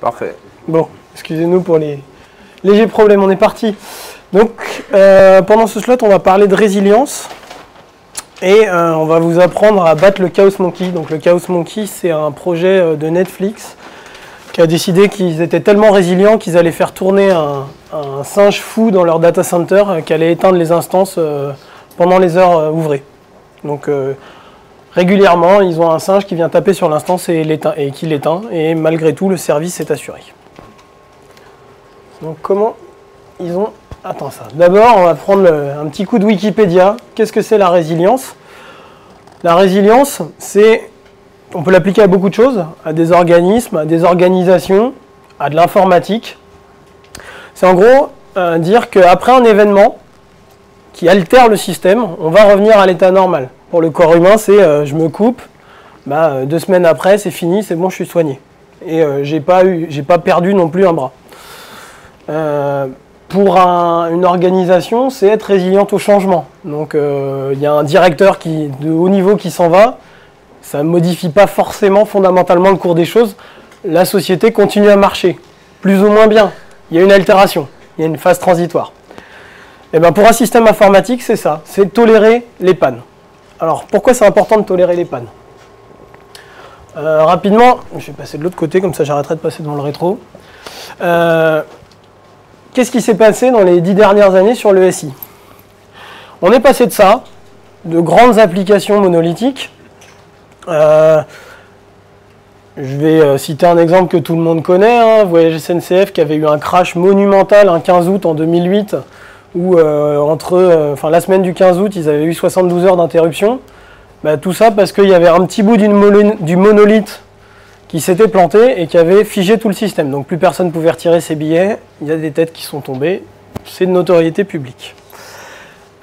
Parfait. Bon, excusez-nous pour les légers problèmes, on est parti. Donc, euh, pendant ce slot, on va parler de résilience. Et euh, on va vous apprendre à battre le Chaos Monkey. Donc, le Chaos Monkey, c'est un projet euh, de Netflix qui a décidé qu'ils étaient tellement résilients qu'ils allaient faire tourner un, singe fou dans leur data center qui allait éteindre les instances pendant les heures ouvrées. Donc, régulièrement, ils ont un singe qui vient taper sur l'instance et, et qui l'éteint. Et malgré tout, le service est assuré. Donc, comment ils ont Attends ça. D'abord, on va prendre un petit coup de Wikipédia. Qu'est-ce que c'est la résilience? La résilience, c'est, on peut l'appliquer à beaucoup de choses, à des organismes, à des organisations, à de l'informatique. C'est en gros euh, dire qu'après un événement qui altère le système, on va revenir à l'état normal. Pour le corps humain, c'est euh, je me coupe, bah, euh, deux semaines après, c'est fini, c'est bon, je suis soigné. Et euh, j'ai pas pas perdu non plus un bras. Euh, pour un- une organisation, c'est être résiliente au changement. Donc il y a un directeur qui, de haut niveau qui s'en va, ça ne modifie pas forcément fondamentalement le cours des choses. La société continue à marcher, plus ou moins bien. Il y a une altération, il y a une phase transitoire. Et ben pour un système informatique, c'est ça, c'est tolérer les pannes. Alors pourquoi c'est important de tolérer les pannes Euh, Rapidement, je vais passer de l'autre côté, comme ça j'arrêterai de passer devant le rétro. Euh, Qu'est-ce qui s'est passé dans les dix dernières années sur le SI On est passé de ça, de grandes applications monolithiques. Euh, je vais citer un exemple que tout le monde connaît, hein, Voyage SNCF qui avait eu un crash monumental un 15 août en 2008, où euh, entre euh, la semaine du 15 août, ils avaient eu 72 heures d'interruption. Bah, tout ça parce qu'il y avait un petit bout du monolithe qui s'était planté et qui avait figé tout le système. Donc plus personne ne pouvait retirer ses billets, il y a des têtes qui sont tombées, c'est de notoriété publique.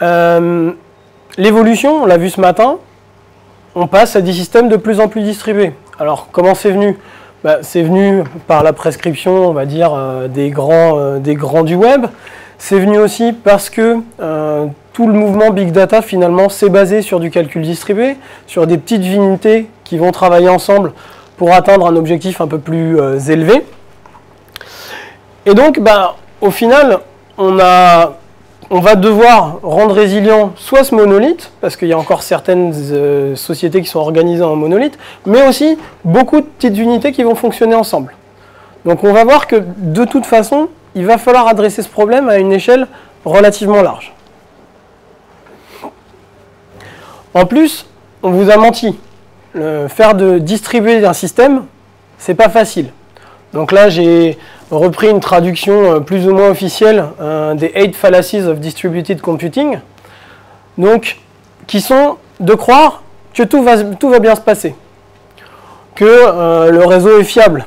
Euh, L'évolution, on l'a vu ce matin, on passe à des systèmes de plus en plus distribués. Alors comment c'est venu? Bah, C'est venu par la prescription, on va dire, des, grands, des grands du web. C'est venu aussi parce que euh, tout le mouvement Big Data finalement s'est basé sur du calcul distribué, sur des petites unités qui vont travailler ensemble pour atteindre un objectif un peu plus euh, élevé. Et donc, bah, au final, on, a, on va devoir rendre résilient soit ce monolithe, parce qu'il y a encore certaines euh, sociétés qui sont organisées en monolithe, mais aussi beaucoup de petites unités qui vont fonctionner ensemble. Donc on va voir que de toute façon, il va falloir adresser ce problème à une échelle relativement large. En plus, on vous a menti le faire de distribuer un système, c'est pas facile. Donc là, j'ai repris une traduction euh, plus ou moins officielle euh, des Eight Fallacies of Distributed Computing, donc qui sont de croire que tout va, bien se passer, que euh, le réseau est fiable,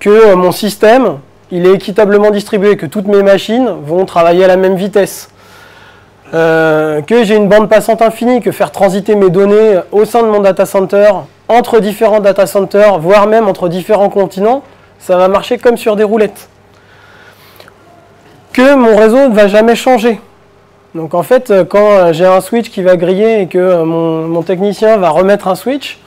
que mon système il est équitablement distribué, que toutes mes machines vont travailler à la même vitesse, euh, que j'ai une bande passante infinie, que faire transiter mes données au sein de mon data center, entre différents data centers, voire même entre différents continents, ça va marcher comme sur des roulettes. Que mon réseau ne va jamais changer. Donc en fait, quand j'ai un switch qui va griller et que mon, mon technicien va remettre un switch,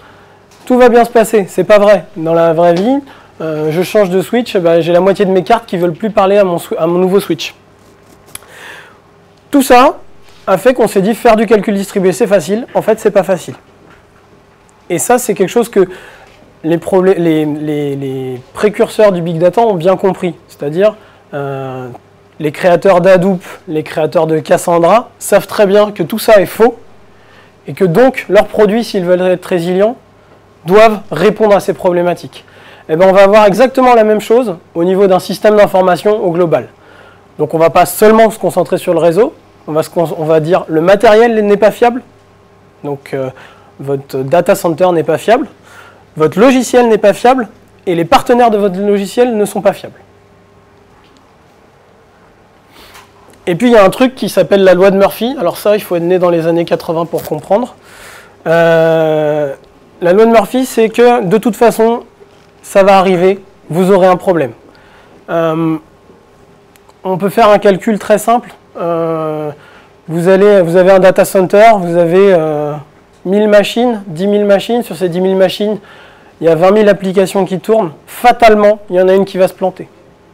tout va bien se passer. C'est pas vrai. Dans la vraie vie, euh, je change de switch, bah, j'ai la moitié de mes cartes qui veulent plus parler à mon, à mon nouveau switch. Tout ça a fait qu'on s'est dit faire du calcul distribué c'est facile. En fait, c'est pas facile. Et ça, c'est quelque chose que les précurseurs du big data ont bien compris. C'est-à-dire, euh, les créateurs d'Hadoop, les créateurs de Cassandra savent très bien que tout ça est faux et que donc leurs produits, s'ils veulent être résilients, doivent répondre à ces problématiques. Eh ben, on va avoir exactement la même chose au niveau d'un système d'information au global. Donc on ne va pas seulement se concentrer sur le réseau, on va, se on va dire le matériel n'est pas fiable, donc euh, votre data center n'est pas fiable, votre logiciel n'est pas fiable, et les partenaires de votre logiciel ne sont pas fiables. Et puis il y a un truc qui s'appelle la loi de Murphy. Alors ça, il faut être né dans les années 80 pour comprendre. Euh, la loi de Murphy, c'est que de toute façon, ça va arriver, vous aurez un problème. Euh, on peut faire un calcul très simple. Euh, vous, avez un data center, vous avez euh, 1000 machines, 10 000 machines. Sur ces 10 000 machines, il y a 20 000 applications qui tournent, fatalement, il y en a une qui va se planter.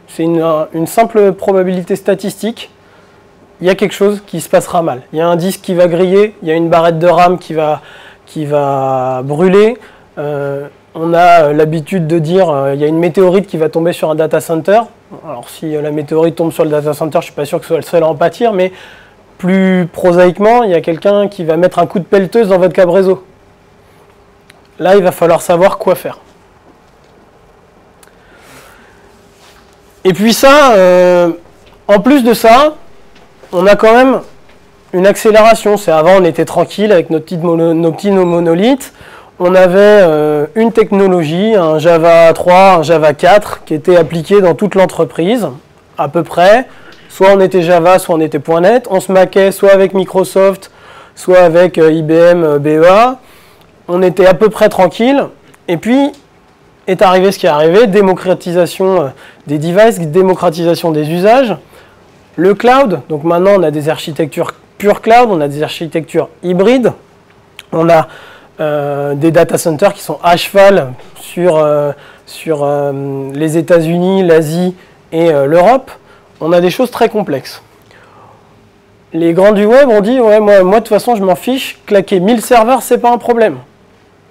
C'est une, une simple probabilité statistique. Il y a quelque chose qui se passera mal. Il y a un disque qui va griller, il y a une barrette de RAM qui va, qui va brûler. Euh, on a l'habitude de dire euh, il y a une météorite qui va tomber sur un data center. Alors si la météorite tombe sur le data center, je ne suis pas sûr que ce soit le seul en pâtir, mais plus prosaïquement, il y a quelqu'un qui va mettre un coup de pelleteuse dans votre câble réseau. Là, il va falloir savoir quoi faire. Et puis ça, euh, en plus de ça, on a quand même une accélération. C'est avant, on était tranquille avec nos petits monolithes. On avait euh, une technologie, un Java 3, un Java 4, qui était appliqué dans toute l'entreprise, à peu près. Soit on était Java, soit on était .NET. On se maquait soit avec Microsoft, soit avec euh, IBM BEA on était à peu près tranquille. Et puis est arrivé ce qui est arrivé, démocratisation euh, des devices, démocratisation des usages. Le cloud, donc maintenant on a des architectures pure cloud, on a des architectures hybrides, on a euh, des data centers qui sont à cheval sur, euh, sur les États-Unis, l'Asie et l'Europe. On a des choses très complexes. Les grands du web ont dit ouais moi, moi de toute façon je m'en fiche, claquer 1000 serveurs c'est pas un problème.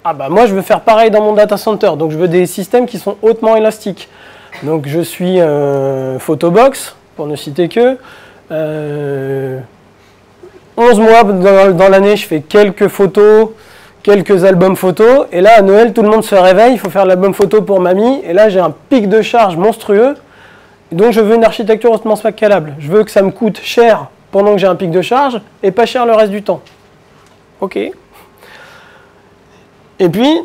Ah bah moi je veux faire pareil dans mon data center, donc je veux des systèmes qui sont hautement élastiques. Donc je suis euh, Photobox, pour ne citer que. 11 euh, mois dans, l'année, je fais quelques photos, quelques albums photos. Et là, à Noël, tout le monde se réveille, il faut faire l'album photo pour mamie. Et là, j'ai un pic de charge monstrueux. donc je veux une architecture hautement scalable. Je veux que ça me coûte cher pendant que j'ai un pic de charge et pas cher le reste du temps. Ok. Et puis,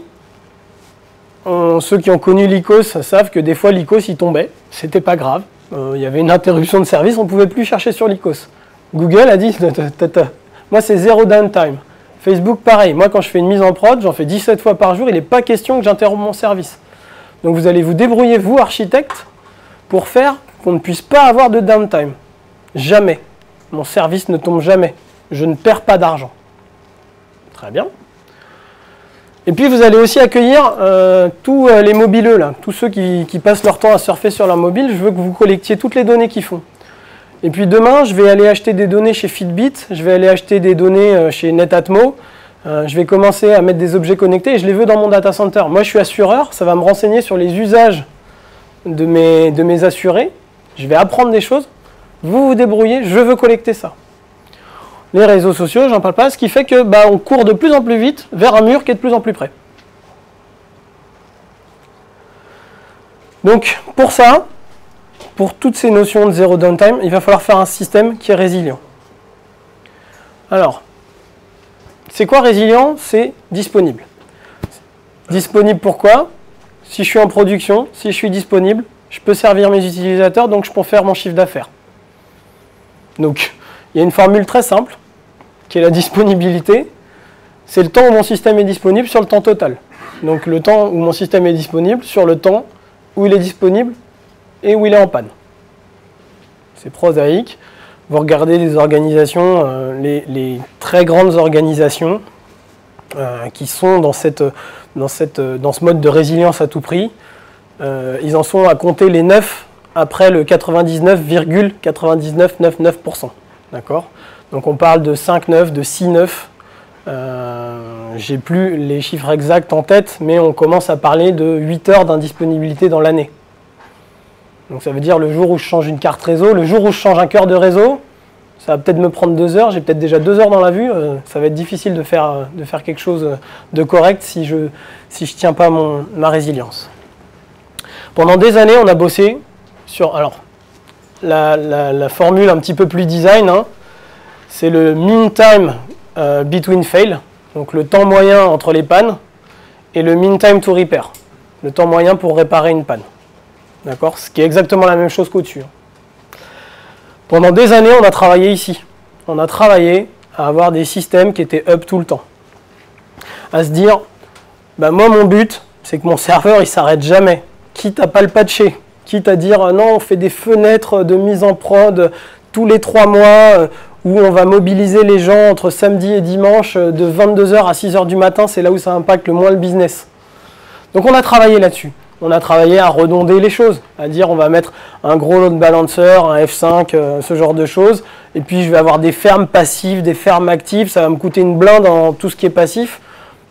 ceux qui ont connu l'ICOS savent que des fois l'ICOS il tombait, c'était pas grave. Euh, il y avait une interruption de service, on pouvait plus chercher sur l'ICOS. Google a dit, moi c'est zéro downtime. Facebook pareil, moi quand je fais une mise en prod, j'en fais 17 fois par jour, il n'est pas question que j'interrompe mon service. Donc vous allez vous débrouiller, vous architecte, pour faire qu'on ne puisse pas avoir de downtime. Jamais. Mon service ne tombe jamais. Je ne perds pas d'argent. Très bien. Et puis vous allez aussi accueillir euh, tous euh, les mobileux, là, tous ceux qui, passent leur temps à surfer sur leur mobile. Je veux que vous collectiez toutes les données qu'ils font. Et puis demain, je vais aller acheter des données chez Fitbit, je vais aller acheter des données euh, chez Netatmo, je vais commencer à mettre des objets connectés et je les veux dans mon data center. Moi, je suis assureur, ça va me renseigner sur les usages de mes, de mes assurés. Je vais apprendre des choses. Vous vous débrouillez, je veux collecter ça les réseaux sociaux, j'en parle pas, ce qui fait que bah, on court de plus en plus vite vers un mur qui est de plus en plus près. Donc pour ça, pour toutes ces notions de zéro downtime, il va falloir faire un système qui est résilient. Alors, c'est quoi résilient? C'est disponible. Disponible pourquoi Si je suis en production, si je suis disponible, je peux servir mes utilisateurs, donc je peux faire mon chiffre d'affaires. Donc, il y a une formule très simple qui est la disponibilité, c'est le temps où mon système est disponible sur le temps total. Donc le temps où mon système est disponible sur le temps où il est disponible et où il est en panne. C'est prosaïque. Vous regardez les organisations, euh, les, très grandes organisations euh, qui sont dans ce mode de résilience à tout prix, euh, ils en sont à compter les 9 après le 99,9999%. D'accord? Donc on parle de 5-9, de 6-9. Euh, J'ai plus les chiffres exacts en tête, mais on commence à parler de 8 heures d'indisponibilité dans l'année. Donc ça veut dire le jour où je change une carte réseau, le jour où je change un cœur de réseau, ça va peut-être me prendre 2 heures, j'ai peut-être déjà 2 heures dans la vue, euh, ça va être difficile de faire, euh, de faire quelque chose de correct si je ne si je tiens pas mon, ma résilience. Pendant des années, on a bossé sur alors, la, formule un petit peu plus design, hein, c'est le mean time euh, between fail, donc le temps moyen entre les pannes, et le mean time to repair, le temps moyen pour réparer une panne. D'accord? Ce qui est exactement la même chose qu'au-dessus. Hein. Pendant des années, on a travaillé ici. On a travaillé à avoir des systèmes qui étaient up tout le temps. À se dire, bah moi mon but, c'est que mon serveur il s'arrête jamais, quitte à pas le patcher, quitte à dire non, on fait des fenêtres de mise en prod tous les trois mois, euh, où on va mobiliser les gens entre samedi et dimanche euh, de 22h à 6h du matin, c'est là où ça impacte le moins le business. Donc on a travaillé là-dessus. On a travaillé à redonder les choses, à dire on va mettre un gros load balancer, un F5, euh, ce genre de choses. Et puis je vais avoir des fermes passives, des fermes actives. Ça va me coûter une blinde en tout ce qui est passif.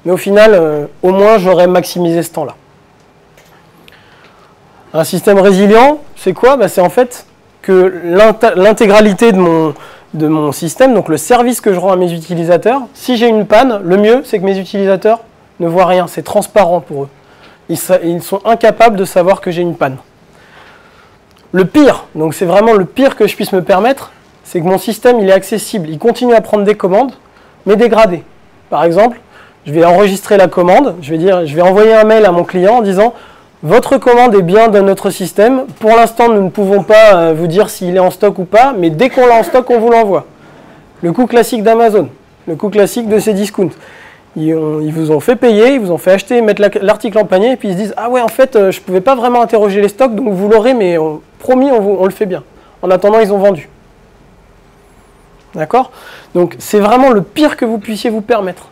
Mais au final, euh, au moins j'aurais maximisé ce temps-là. Un système résilient, c'est quoi? Bah, C'est en fait que l'intégralité de mon, de mon système, donc le service que je rends à mes utilisateurs, si j'ai une panne, le mieux c'est que mes utilisateurs ne voient rien, c'est transparent pour eux. Ils, sont incapables de savoir que j'ai une panne. Le pire, donc c'est vraiment le pire que je puisse me permettre, c'est que mon système il est accessible, il continue à prendre des commandes, mais dégradées. Par exemple, je vais enregistrer la commande, je vais, je vais envoyer un mail à mon client en disant votre commande est bien dans notre système. Pour l'instant, nous ne pouvons pas euh, vous dire s'il est en stock ou pas, mais dès qu'on l'a en stock, on vous l'envoie. Le coût classique d'Amazon, le coût classique de ces discounts. Ils, vous ont fait payer, ils vous ont fait acheter, mettre l'article en panier, et puis ils se disent Ah ouais, en fait, euh, je ne pouvais pas vraiment interroger les stocks, donc vous l'aurez, mais promis, on, on le fait bien. En attendant, ils ont vendu. D'accord? Donc c'est vraiment le pire que vous puissiez vous permettre.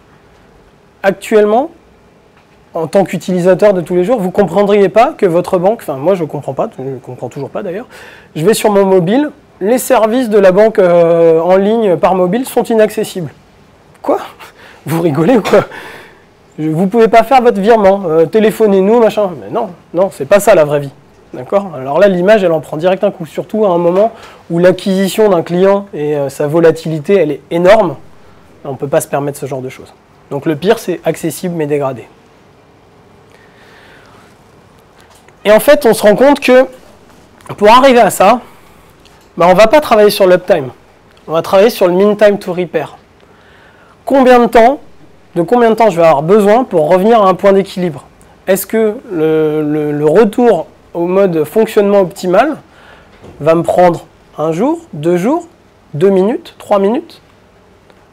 Actuellement, en tant qu'utilisateur de tous les jours, vous ne comprendriez pas que votre banque, enfin moi je ne comprends pas, je ne comprends toujours pas d'ailleurs, je vais sur mon mobile, les services de la banque euh, en ligne par mobile sont inaccessibles. Quoi? Vous rigolez ou quoi? Vous ne pouvez pas faire votre virement, euh, téléphonez-nous, machin. Mais non, non, c'est pas ça la vraie vie. D'accord? Alors là, l'image, elle en prend direct un coup, surtout à un moment où l'acquisition d'un client et euh, sa volatilité, elle est énorme. On ne peut pas se permettre ce genre de choses. Donc le pire, c'est accessible mais dégradé. Et en fait, on se rend compte que pour arriver à ça, ben, on ne va pas travailler sur l'uptime. On va travailler sur le mean time to repair. Combien de temps, de combien de temps je vais avoir besoin pour revenir à un point d'équilibre Est-ce que le, retour au mode fonctionnement optimal va me prendre un jour, deux jours, deux minutes, trois minutes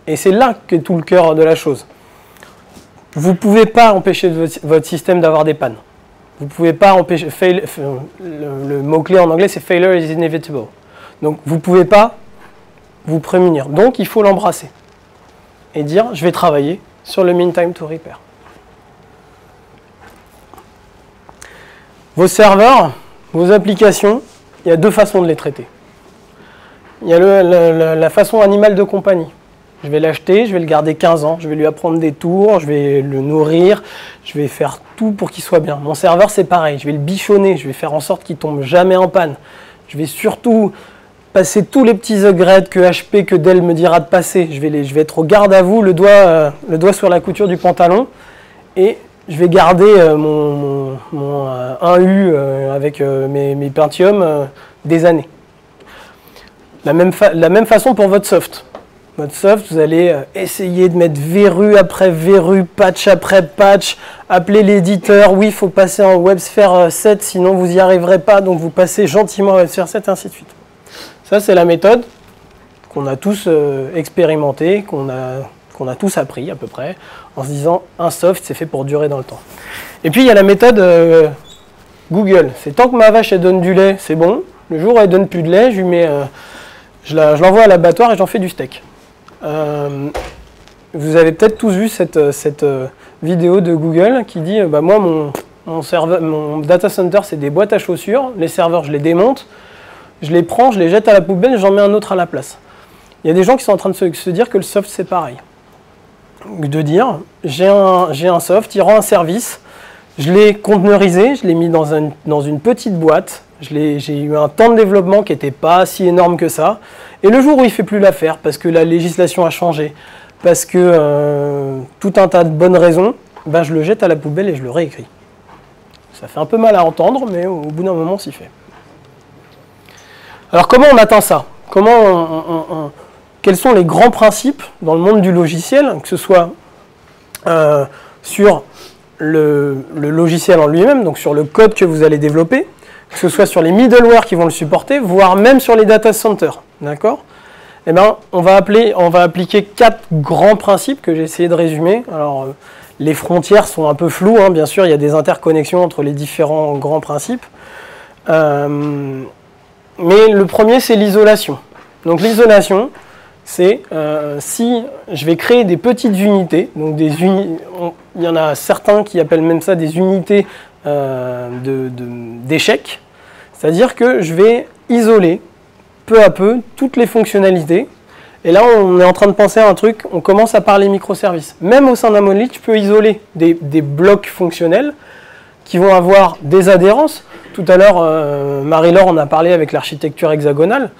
Et c'est là qu'est tout le cœur de la chose. Vous ne pouvez pas empêcher votre système d'avoir des pannes. Vous ne pouvez pas empêcher. le, mot-clé en anglais, c'est failure is inevitable. Donc, vous ne pouvez pas vous prémunir. Donc, il faut l'embrasser et dire je vais travailler sur le mean time to repair. Vos serveurs, vos applications, il y a deux façons de les traiter. Il y a la façon animale de compagnie. Je vais l'acheter, je vais le garder 15 ans, je vais lui apprendre des tours, je vais le nourrir, je vais faire tout pour qu'il soit bien. Mon serveur, c'est pareil, je vais le bichonner, je vais faire en sorte qu'il tombe jamais en panne. Je vais surtout passer tous les petits upgrades que HP, que Dell me dira de passer. Je vais, être au garde à vous, le doigt, euh, le doigt sur la couture du pantalon, et je vais garder euh, mon, 1U euh, avec mes, Pentium des années. La même, façon pour votre soft. Votre soft, vous allez essayer de mettre verrue après verrue, patch après patch, appeler l'éditeur, oui, il faut passer en WebSphere 7, euh, sinon vous n'y arriverez pas, donc vous passez gentiment en WebSphere 7, ainsi de suite. Ça, c'est la méthode qu'on a tous euh, expérimenté, qu'on a, a tous appris à peu près, en se disant, un soft, c'est fait pour durer dans le temps. Et puis, il y a la méthode Google. C'est tant que ma vache, elle donne du lait, c'est bon. Le jour où elle donne plus de lait, je lui mets... je l'envoie à l'abattoir et j'en fais du steak. Euh, vous avez peut-être tous vu cette, euh, vidéo de Google qui dit bah, Moi, mon, mon data center, c'est des boîtes à chaussures. Les serveurs, je les démonte, je les prends, je les jette à la poubelle, j'en mets un autre à la place. Il y a des gens qui sont en train de se, dire que le soft, c'est pareil. De dire J'ai un, un soft, il rend un service, je l'ai conteneurisé, je l'ai mis dans, une petite boîte, j'ai eu un temps de développement qui n'était pas si énorme que ça. Et le jour où il ne fait plus l'affaire, parce que la législation a changé, parce que euh, tout un tas de bonnes raisons, ben je le jette à la poubelle et je le réécris. Ça fait un peu mal à entendre, mais au, bout d'un moment, s'y fait. Alors comment on atteint ça? Comment Quels sont les grands principes dans le monde du logiciel, que ce soit euh, sur le, logiciel en lui-même, donc sur le code que vous allez développer, que ce soit sur les middleware qui vont le supporter, voire même sur les data centers. D'accord? Eh bien, on va, appeler, on va appliquer quatre grands principes que j'ai essayé de résumer. Alors, euh, les frontières sont un peu floues, hein, bien sûr, il y a des interconnexions entre les différents grands principes. Euh, mais le premier, c'est l'isolation. Donc l'isolation, c'est euh, si je vais créer des petites unités, donc des uni il y en a certains qui appellent même ça des unités euh, d'échecs, c'est-à-dire que je vais isoler peu à peu toutes les fonctionnalités. Et là, on est en train de penser à un truc, on commence à parler microservices. Même au sein d'un monolith, je peux isoler des, blocs fonctionnels qui vont avoir des adhérences. Tout à l'heure, euh, Marie-Laure en a parlé avec l'architecture hexagonale.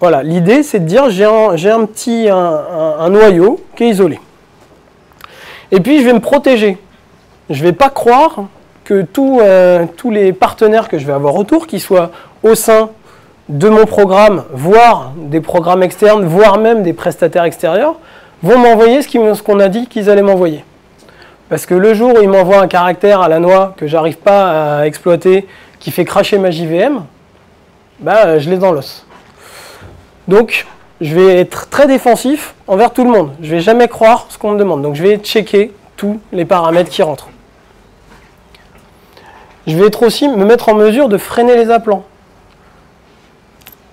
Voilà, l'idée c'est de dire j'ai un, petit un, noyau qui est isolé. Et puis je vais me protéger. Je ne vais pas croire que euh, tous les partenaires que je vais avoir autour, qu'ils soient au sein de mon programme, voire des programmes externes, voire même des prestataires extérieurs, vont m'envoyer ce qu'on a dit qu'ils allaient m'envoyer. Parce que le jour où ils m'envoient un caractère à la noix que j'arrive pas à exploiter, qui fait cracher ma JVM, bah, je l'ai dans l'os. Donc, je vais être très défensif envers tout le monde. Je ne vais jamais croire ce qu'on me demande. Donc, je vais checker tous les paramètres qui rentrent. Je vais être aussi me mettre en mesure de freiner les appelants.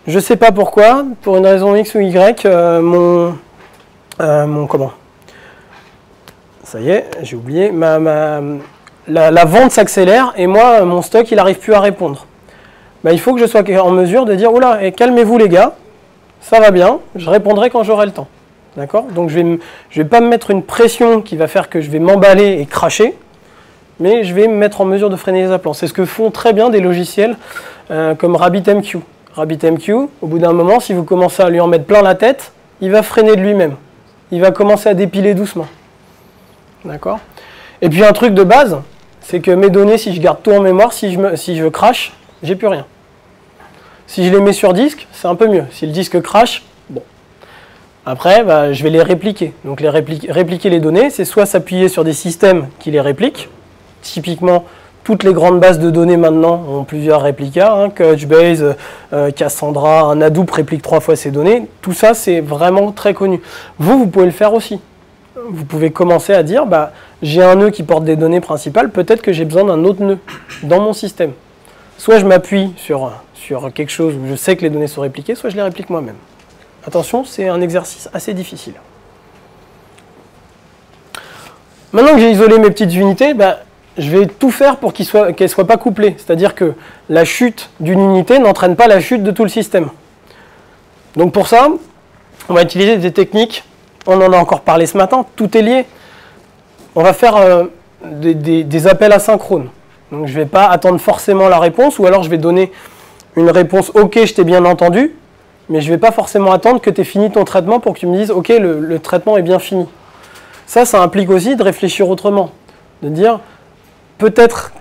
Je ne sais pas pourquoi, pour une raison X ou Y, euh, mon, euh, mon comment? Ça y est, j'ai oublié. Ma, la, vente s'accélère et moi, mon stock, il n'arrive plus à répondre. Bah, il faut que je sois en mesure de dire, oula, eh, calmez-vous les gars, ça va bien, je répondrai quand j'aurai le temps. D'accord? Donc je ne vais, pas me mettre une pression qui va faire que je vais m'emballer et cracher, mais je vais me mettre en mesure de freiner les appelants. C'est ce que font très bien des logiciels euh, comme RabbitMQ. RabbitMQ, au bout d'un moment, si vous commencez à lui en mettre plein la tête, il va freiner de lui-même. Il va commencer à dépiler doucement. D'accord? Et puis un truc de base, c'est que mes données, si je garde tout en mémoire, si je, me, crache, j'ai plus rien. Si je les mets sur disque, c'est un peu mieux. Si le disque crache, bon. Après, bah, je vais les répliquer. Donc les répliquer les données, c'est soit s'appuyer sur des systèmes qui les répliquent. Typiquement, toutes les grandes bases de données maintenant ont plusieurs réplicas. Hein, Couchbase, euh, Cassandra, un Hadoop réplique trois fois ces données. Tout ça, c'est vraiment très connu. Vous, vous pouvez le faire aussi. Vous pouvez commencer à dire, bah, j'ai un nœud qui porte des données principales, peut-être que j'ai besoin d'un autre nœud dans mon système. Soit je m'appuie sur quelque chose où je sais que les données sont répliquées, soit je les réplique moi-même. Attention, c'est un exercice assez difficile. Maintenant que j'ai isolé mes petites unités, ben, je vais tout faire pour qu'elles ne soient pas couplées. C'est-à-dire que la chute d'une unité n'entraîne pas la chute de tout le système. Donc pour ça, on va utiliser des techniques, on en a encore parlé ce matin, tout est lié. On va faire euh, des, appels asynchrones. Donc je ne vais pas attendre forcément la réponse, ou alors je vais donner une réponse OK, je t'ai bien entendu, mais je ne vais pas forcément attendre que tu aies fini ton traitement pour que tu me dises OK, le, traitement est bien fini. Ça, ça implique aussi de réfléchir autrement, de dire peut-être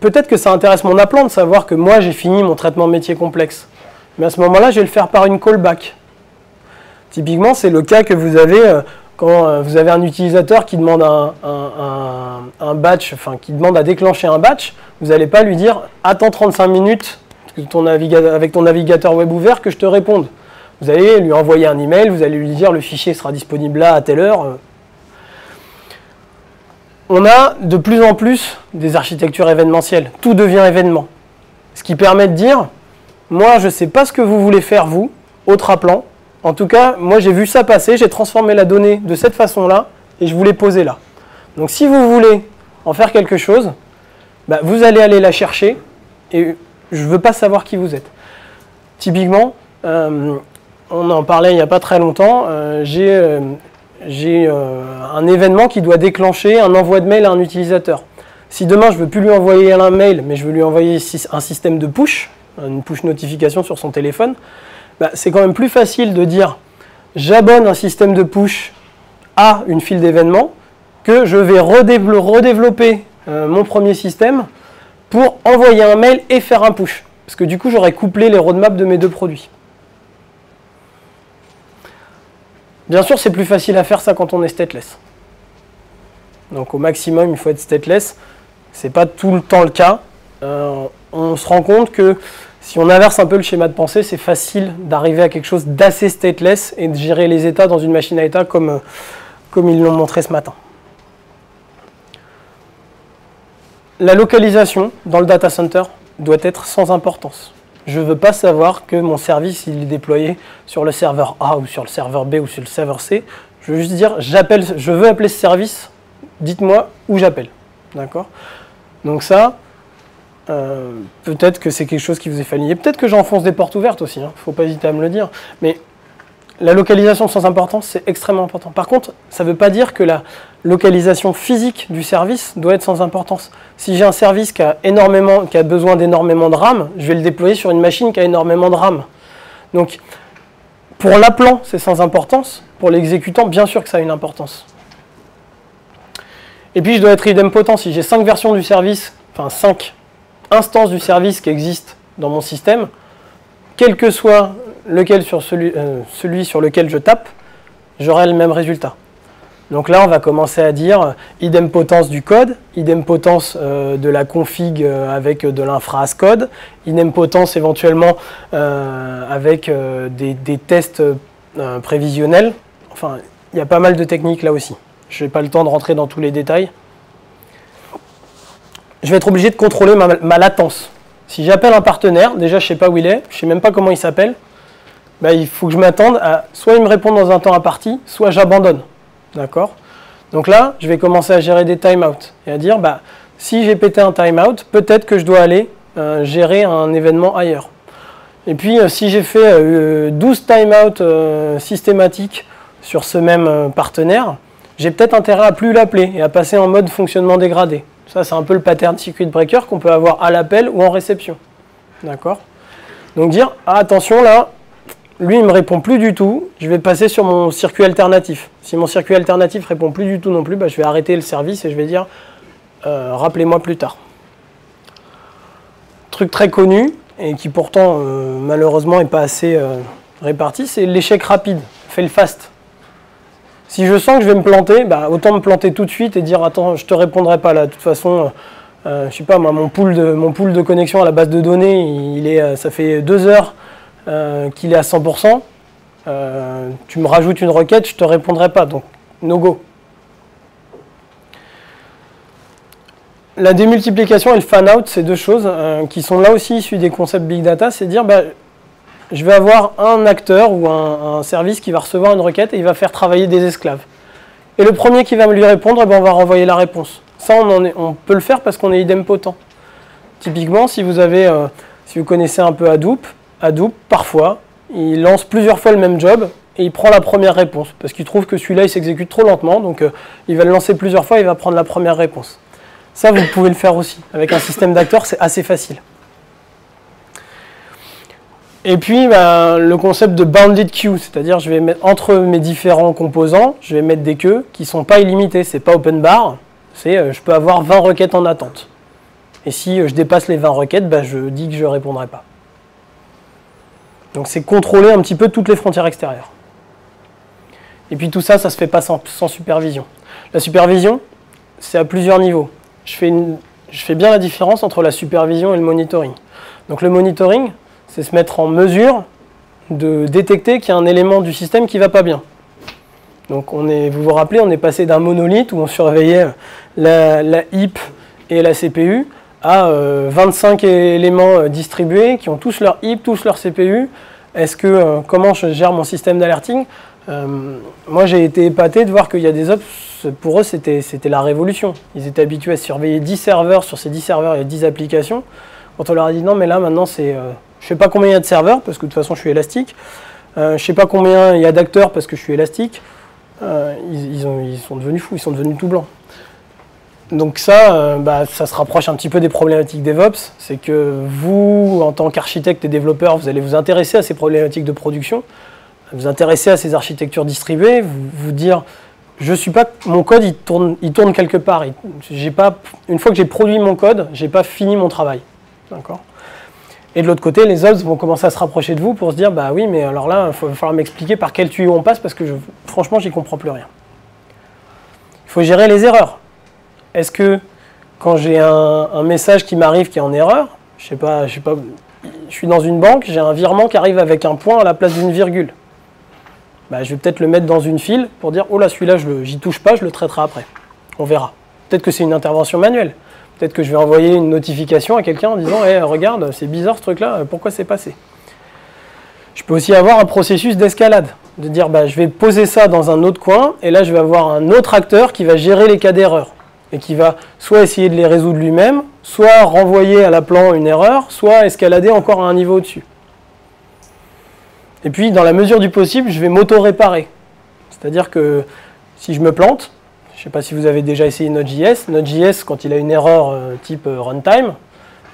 peut-être que ça intéresse mon appelant de savoir que moi j'ai fini mon traitement métier complexe. Mais à ce moment-là, je vais le faire par une callback. Typiquement, c'est le cas que vous avez euh, quand euh, vous avez un utilisateur qui demande un, batch, enfin qui demande à déclencher un batch, vous n'allez pas lui dire attends 35 minutes avec ton navigateur web ouvert que je te réponde. Vous allez lui envoyer un email, vous allez lui dire le fichier sera disponible là à telle heure. On a de plus en plus des architectures événementielles. Tout devient événement. Ce qui permet de dire, moi je ne sais pas ce que vous voulez faire vous, autre appelant. En tout cas, moi j'ai vu ça passer, j'ai transformé la donnée de cette façon-là et je vous l'ai posée là. Donc si vous voulez en faire quelque chose, bah, vous allez aller la chercher et je ne veux pas savoir qui vous êtes. Typiquement, euh, on en parlait il n'y a pas très longtemps, euh, j'ai euh, un événement qui doit déclencher un envoi de mail à un utilisateur. Si demain je ne veux plus lui envoyer un mail, mais je veux lui envoyer un système de push, une push notification sur son téléphone, bah, c'est quand même plus facile de dire j'abonne un système de push à une file d'événements que je vais redévelopper mon premier système pour envoyer un mail et faire un push. Parce que du coup, j'aurais couplé les roadmaps de mes deux produits. Bien sûr, c'est plus facile à faire ça quand on est stateless. Donc au maximum, il faut être stateless. Ce n'est pas tout le temps le cas. Euh, on se rend compte que si on inverse un peu le schéma de pensée, c'est facile d'arriver à quelque chose d'assez stateless et de gérer les états dans une machine à état comme, comme ils l'ont montré ce matin. la localisation dans le data center doit être sans importance. Je ne veux pas savoir que mon service est déployé sur le serveur A ou sur le serveur B ou sur le serveur C. Je veux juste dire, j'appelle, je veux appeler ce service, dites-moi où j'appelle. D'accord? Donc ça, euh, peut-être que c'est quelque chose qui vous est familier. Peut-être que j'enfonce des portes ouvertes aussi, il hein. ne faut pas hésiter à me le dire. Mais la localisation sans importance, c'est extrêmement important. Par contre, ça ne veut pas dire que la localisation physique du service doit être sans importance. Si j'ai un service qui a, énormément, qui a besoin d'énormément de RAM, je vais le déployer sur une machine qui a énormément de RAM. Donc, pour l'appelant, c'est sans importance. Pour l'exécutant, bien sûr que ça a une importance. Et puis, je dois être idempotent. Si j'ai 5 versions du service, enfin 5 instances du service qui existent dans mon système, quel que soit lequel sur celui, euh, celui sur lequel je tape, j'aurai le même résultat. Donc là, on va commencer à dire euh, idempotence du code, idempotence euh, de la config avec de l'infra as code, idempotence éventuellement avec des, tests prévisionnels. Enfin, il y a pas mal de techniques là aussi. Je n'ai pas le temps de rentrer dans tous les détails. Je vais être obligé de contrôler ma, latence. Si j'appelle un partenaire, déjà je ne sais pas où il est, je ne sais même pas comment il s'appelle, bah, il faut que je m'attende à soit il me répond dans un temps imparti, soit j'abandonne. D'accord? Donc là, je vais commencer à gérer des timeouts et à dire bah, si j'ai pété un timeout, peut-être que je dois aller euh, gérer un événement ailleurs. Et puis, euh, si j'ai fait 12 euh, timeouts systématiques sur ce même partenaire, j'ai peut-être intérêt à plus l'appeler et à passer en mode fonctionnement dégradé. Ça, c'est un peu le pattern circuit breaker qu'on peut avoir à l'appel ou en réception. D'accord? Donc dire, ah, attention là, lui, il ne me répond plus du tout. Je vais passer sur mon circuit alternatif. Si mon circuit alternatif répond plus du tout non plus, bah, je vais arrêter le service et je vais dire euh, rappelez-moi plus tard. Truc très connu et qui pourtant euh, malheureusement n'est pas assez euh, réparti, c'est l'échec rapide, fait le fast. Si je sens que je vais me planter, bah, autant me planter tout de suite et dire attends, je te répondrai pas là. De toute façon, je sais pas moi, mon pool de mon pool de connexion à la base de données, il est, ça fait deux heures euh, qu'il est à 100%, euh, tu me rajoutes une requête, je te répondrai pas. Donc, no go. La démultiplication et le fan-out, c'est deux choses euh, qui sont là aussi issues des concepts big data. C'est dire, bah, je vais avoir un acteur ou un, service qui va recevoir une requête et il va faire travailler des esclaves. Et le premier qui va me lui répondre, eh ben, on va renvoyer la réponse. Ça, on, peut le faire parce qu'on est idempotent. Typiquement, si vous avez, si vous connaissez un peu Hadoop, Hadoop, parfois, il lance plusieurs fois le même job et il prend la première réponse parce qu'il trouve que celui-là il s'exécute trop lentement, donc euh, il va le lancer plusieurs fois et il va prendre la première réponse. Ça, vous pouvez le faire aussi. Avec un système d'acteurs, c'est assez facile. Et puis, ben, le concept de bounded queue, c'est-à-dire je vais mettre entre mes différents composants, je vais mettre des queues qui ne sont pas illimitées. C'est pas open bar, c'est euh, je peux avoir 20 requêtes en attente. Et si euh, je dépasse les 20 requêtes, ben, je dis que je ne répondrai pas. Donc c'est contrôler un petit peu toutes les frontières extérieures. Et puis tout ça, ça ne se fait pas sans, supervision. La supervision, c'est à plusieurs niveaux. Je fais, je fais bien la différence entre la supervision et le monitoring. Donc le monitoring, c'est se mettre en mesure de détecter qu'il y a un élément du système qui ne va pas bien. Donc on est, vous vous rappelez, on est passé d'un monolithe où on surveillait la, la HIP et la CPU à 25 euh, éléments euh, distribués qui ont tous leur HIP, tous leur CPU. Est-ce que euh, comment je gère mon système d'alerting? Moi, j'ai été épaté de voir qu'il y a des ops, pour eux, c'était la révolution. Ils étaient habitués à surveiller 10 serveurs. Sur ces 10 serveurs, il y a 10 applications. Quand on leur a dit non, mais là, maintenant, c'est. Je ne sais pas combien il y a de serveurs, parce que de toute façon, je suis élastique. je ne sais pas combien il y a d'acteurs, parce que je suis élastique. Ils, ils, sont devenus fous, ils sont devenus tout blancs. Donc ça, euh, bah, ça se rapproche un petit peu des problématiques DevOps. C'est que vous, en tant qu'architecte et développeur, vous allez vous intéresser à ces problématiques de production, vous intéresser à ces architectures distribuées, vous, dire, je suis pas, mon code il tourne, quelque part. une fois que j'ai produit mon code, j'ai pas fini mon travail. D'accord? Et de l'autre côté, les ops vont commencer à se rapprocher de vous pour se dire, bah oui, mais alors là, il va falloir m'expliquer par quel tuyau on passe parce que franchement, j'y comprends plus rien. Il faut gérer les erreurs. Est-ce que quand j'ai un, message qui m'arrive qui est en erreur, je sais pas, je sais pas, je suis dans une banque, j'ai un virement qui arrive avec un point à la place d'une virgule. Bah, je vais peut-être le mettre dans une file pour dire oh là celui-là je j'y touche pas, je le traiterai après. On verra. Peut-être que c'est une intervention manuelle. Peut-être que je vais envoyer une notification à quelqu'un en disant hey, regarde, c'est bizarre ce truc-là, pourquoi c'est passé? Je peux aussi avoir un processus d'escalade, de dire bah, je vais poser ça dans un autre coin, et là je vais avoir un autre acteur qui va gérer les cas d'erreur, et qui va soit essayer de les résoudre lui-même, soit renvoyer à la plan une erreur, soit escalader encore à un niveau au-dessus. Et puis, dans la mesure du possible, je vais m'auto-réparer. C'est-à-dire que si je me plante, je ne sais pas si vous avez déjà essayé Node.js, Node.js, quand il a une erreur euh, type euh, runtime,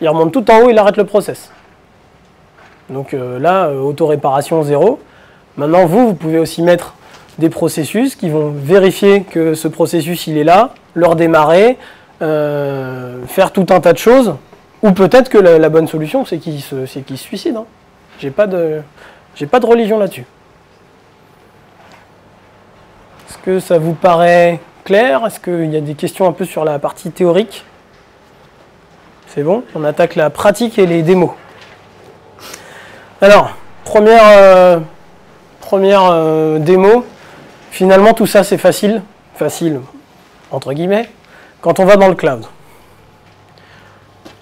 il remonte tout en haut, il arrête le process. Donc euh, là, auto-réparation zéro. Maintenant, vous, vous pouvez aussi mettre des processus qui vont vérifier que ce processus, il est là, le redémarrer, faire tout un tas de choses. Ou peut-être que la, bonne solution, c'est qu'il se, suicide. Hein. J'ai pas de religion là-dessus. Est-ce que ça vous paraît Est-ce qu'il y a des questions un peu sur la partie théorique? C'est bon On attaque la pratique et les démos. Alors, première, euh, euh, démo. Finalement, tout ça, c'est facile. Facile, entre guillemets, quand on va dans le cloud.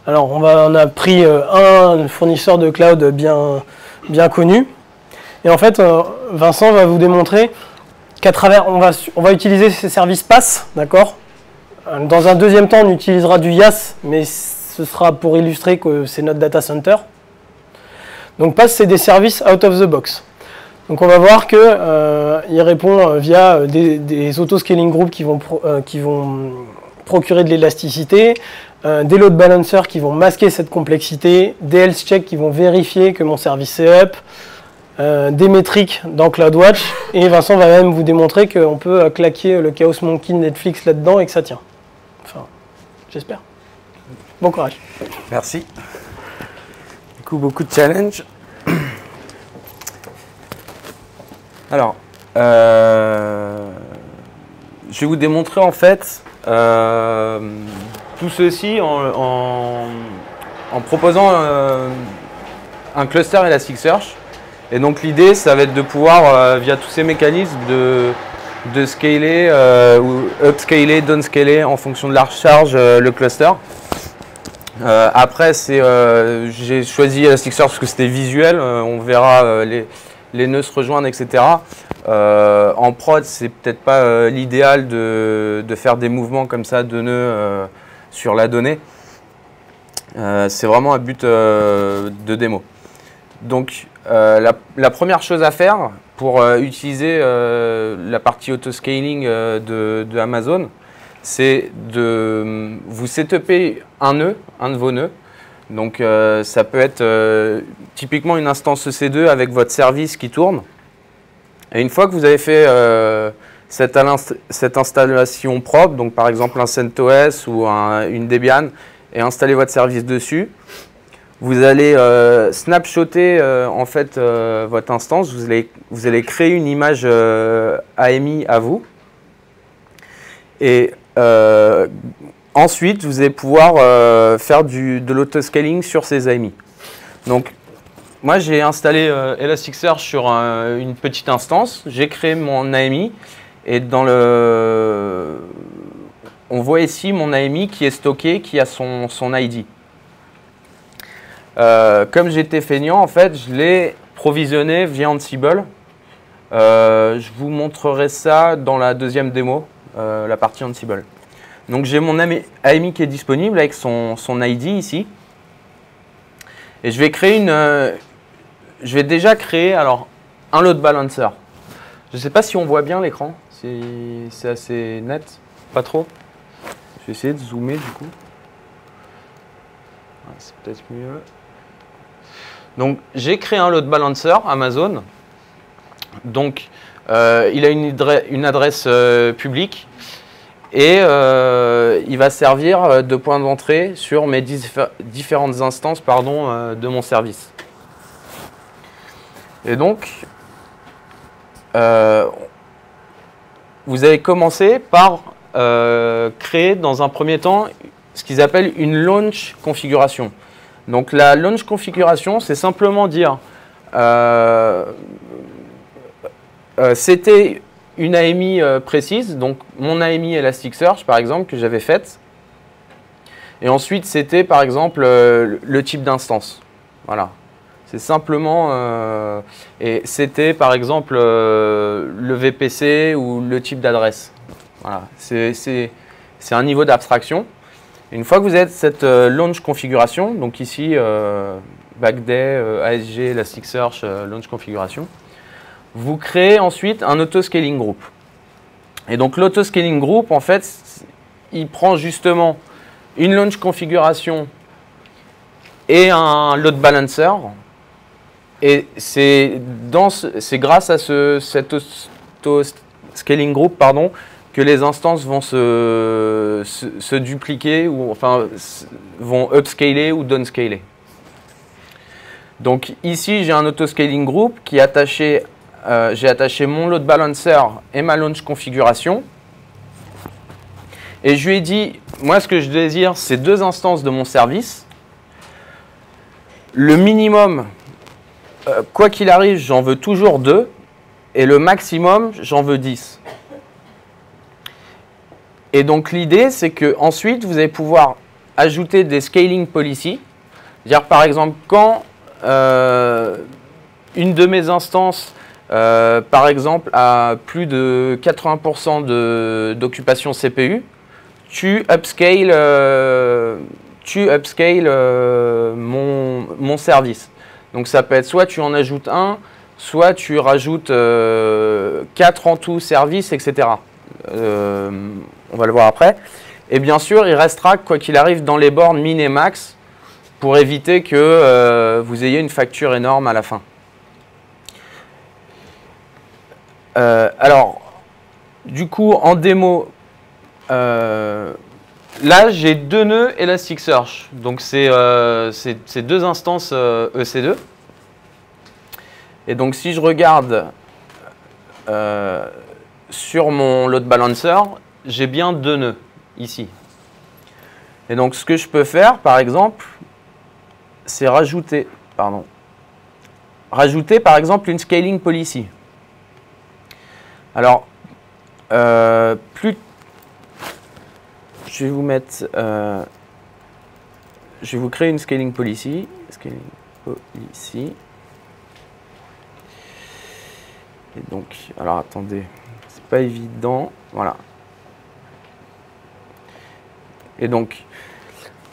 Alors, on, va, a pris euh, un fournisseur de cloud bien, connu. Et en fait, Vincent va vous démontrer travers, on va, on va utiliser ces services PASS, d'accord? Dans un deuxième temps, on utilisera du YAS, mais ce sera pour illustrer que c'est notre data center. Donc PASS, c'est des services out of the box. Donc on va voir qu'il euh, répond euh, via des, des auto-scaling groups qui vont procurer de l'élasticité, des load balancers qui vont masquer cette complexité, des health checks qui vont vérifier que mon service est up, euh, des métriques dans CloudWatch et Vincent va même vous démontrer qu'on peut claquer le Chaos Monkey Netflix là-dedans et que ça tient. Enfin, j'espère. Bon courage. Merci. Du coup, beaucoup de challenges. Alors, euh, je vais vous démontrer en fait euh, tout ceci en proposant un cluster Elasticsearch et donc l'idée, ça va être de pouvoir, euh, via tous ces mécanismes, de, de scaler euh, ou upscaler, downscaler en fonction de la recharge euh, le cluster. après, j'ai choisi Elasticsearch parce que c'était visuel. on verra les, les, nœuds se rejoindre, etc. en prod, c'est peut-être pas l'idéal de, de, faire des mouvements comme ça de nœuds sur la donnée. c'est vraiment un but de démo. Donc, euh, la, première chose à faire pour euh, utiliser euh, la partie auto-scaling de, Amazon, c'est de vous setuper un nœud, un de vos nœuds. Donc ça peut être typiquement une instance EC2 avec votre service qui tourne. Et une fois que vous avez fait cette, installation propre, donc par exemple un CentOS ou une Debian, et installer votre service dessus, vous allez euh, snapshotter euh, en fait euh, votre instance, vous allez, vous allez créer une image AMI à vous. Et ensuite, vous allez pouvoir faire du, de l'autoscaling sur ces AMI. Donc, moi, j'ai installé Elasticsearch sur une petite instance. J'ai créé mon AMI. Et dans le... On voit ici mon AMI qui est stocké, qui a son, son ID. Euh, comme j'étais feignant, en fait, je l'ai provisionné via Ansible. Euh, je vous montrerai ça dans la deuxième démo, euh, la partie Ansible. Donc j'ai mon AMI qui est disponible avec son, son, ID ici. Et je vais créer une... je vais déjà créer alors un load balancer. Je ne sais pas si on voit bien l'écran, c'est assez net, pas trop. Je vais essayer de zoomer du coup. C'est peut-être mieux. Donc j'ai créé un load balancer Amazon. Donc euh, il a une, adresse euh, publique et euh, il va servir de point d'entrée sur mes différentes instances pardon, de mon service. Et donc, vous allez commencer par créer dans un premier temps ce qu'ils appellent une launch configuration. Donc la launch configuration, c'est simplement dire euh, euh, c'était une AMI euh, précise, donc mon AMI Elasticsearch par exemple que j'avais faite. Et ensuite, c'était par exemple le type d'instance. Voilà. C'est simplement. et c'était par exemple le VPC ou le type d'adresse. Voilà. C'est un niveau d'abstraction. Une fois que vous êtes cette euh, launch configuration, donc ici, euh, Backday, euh, ASG, Elasticsearch, launch configuration, vous créez ensuite un auto-scaling group. Et donc l'auto-scaling group, en fait, il prend justement une launch configuration et un load balancer. Et c'est grâce à ce, cet auto-scaling group pardon, que les instances vont se, dupliquer ou enfin vont upscaler ou downscaler. Donc ici j'ai un auto-scaling group qui est attaché, euh, j'ai attaché mon load balancer et ma launch configuration. Et je lui ai dit, moi ce que je désire, c'est deux instances de mon service. Le minimum, euh, quoi qu'il arrive, j'en veux toujours deux. Et le maximum, j'en veux 10. Et donc l'idée, c'est que ensuite vous allez pouvoir ajouter des scaling policy. Dire par exemple quand euh, une de mes instances, euh, par exemple, a plus de 80% de- d'occupation CPU, tu upscale, euh, tu upscale mon, mon service. Donc ça peut être soit tu en ajoutes un, soit tu rajoutes 4 en tout service, etc. Euh, on va le voir après. Et bien sûr, il restera, quoi qu'il arrive, dans les bornes min et max pour éviter que euh, vous ayez une facture énorme à la fin. Euh, alors, du coup, en démo, là, j'ai deux nœuds Elasticsearch. Donc, c'est deux instances euh, EC2. Et donc, si je regarde sur mon load balancer, j'ai bien deux nœuds ici. Et donc, ce que je peux faire, par exemple, c'est rajouter, pardon, rajouter par exemple une scaling policy. Alors, euh, plus, je vais vous mettre, euh, je vais vous créer une scaling policy, scaling policy. Et donc, alors attendez, évident, voilà. Et donc,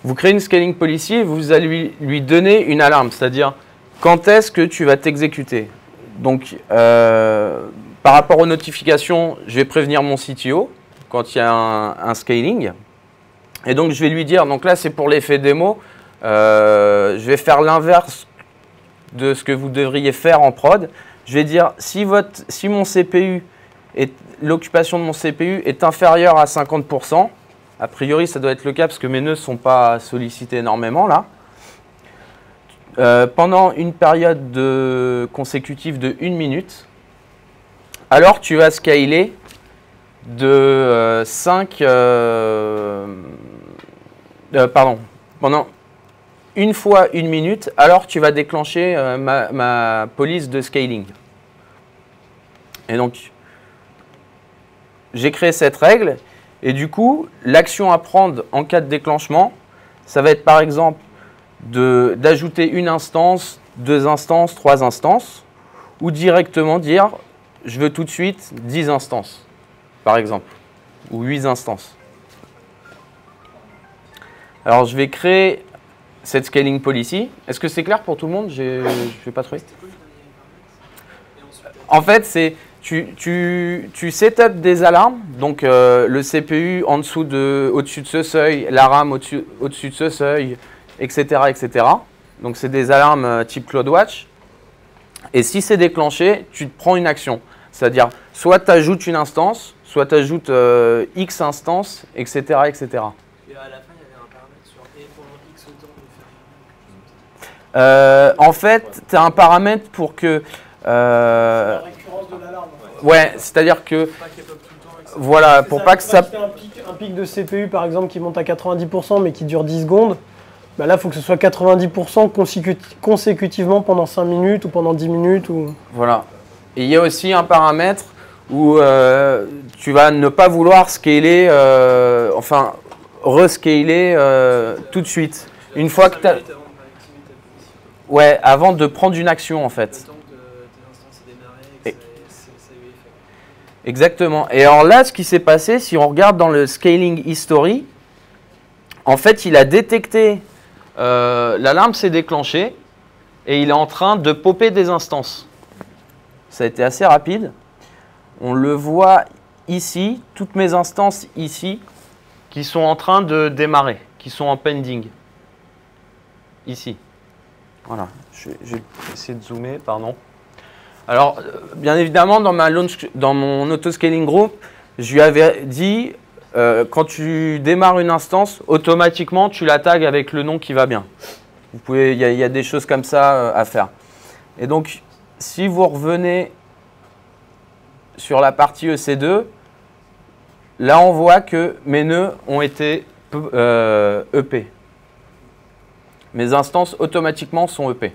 vous créez une scaling policy vous allez lui, donner une alarme, c'est-à-dire quand est-ce que tu vas t'exécuter? Donc, euh, par rapport aux notifications, je vais prévenir mon CTO quand il y a un, scaling. Et donc, je vais lui dire, donc là, c'est pour l'effet démo, euh, je vais faire l'inverse de ce que vous devriez faire en prod. Je vais dire, si, votre, si mon CPU, l'occupation de mon CPU est inférieure à 50%, a priori, ça doit être le cas parce que mes nœuds ne sont pas sollicités énormément là. Euh, pendant une période de consécutive de 1 minute, alors tu vas scaler de 5. pardon, pendant une fois une minute, alors tu vas déclencher euh, ma, ma police de scaling. Et donc, j'ai créé cette règle et du coup, l'action à prendre en cas de déclenchement, ça va être par exemple d'ajouter une instance, deux instances, trois instances, ou directement dire je veux tout de suite 10 instances, par exemple, ou 8 instances. Alors je vais créer cette scaling policy. Est-ce que c'est clair pour tout le monde? Je ne vais pas trouver. En fait, c'est tu, tu, tu setup des alarmes, donc euh, le CPU en dessous de, au-dessus de ce seuil, la RAM au-dessus, au-dessus de ce seuil, etc., etc. Donc c'est des alarmes euh, type CloudWatch. Et si c'est déclenché, tu te prends une action. C'est-à-dire, soit tu ajoutes une instance, soit tu ajoutes euh, X instances, etc., etc. Et à la fin, il y avait un paramètre sur et pendant X temps de faire Euh, en fait, tu as un paramètre pour que... euh, La récurrence de l'alarme. Ouais, c'est-à-dire que... Voilà, pour pas que ça... un pic, un pic de CPU par exemple qui monte à 90% mais qui dure 10 secondes, bah là il faut que ce soit 90% consécu- consécutivement pendant 5 minutes ou pendant 10 minutes. Ou... Voilà. Et il y a aussi un paramètre où euh, tu vas ne pas vouloir scaler, euh, enfin, rescaler euh, tout de suite. Une fois que tu as... Police, Ouais, avant de prendre une action en fait. le temps que tes instances aient démarré et Et- que ça, ait- ça ait eu effet. Exactement. Et alors là, ce qui s'est passé, si on regarde dans le scaling history, en fait, il a détecté, euh, l'alarme s'est déclenchée et il est en train de popper des instances. Ça a été assez rapide. On le voit ici, toutes mes instances ici, qui sont en train de démarrer, qui sont en pending. Ici. Voilà. Je vais, je vais essayer de zoomer, pardon. Alors, euh, bien évidemment, dans, ma launch, dans mon autoscaling group, je lui avais dit, euh, quand tu démarres une instance, automatiquement, tu la tags avec le nom qui va bien. Il y, a- des choses comme ça euh, à faire. Et donc, si vous revenez sur la partie EC2, là, on voit que mes nœuds ont été EP. Mes instances, automatiquement, sont EP.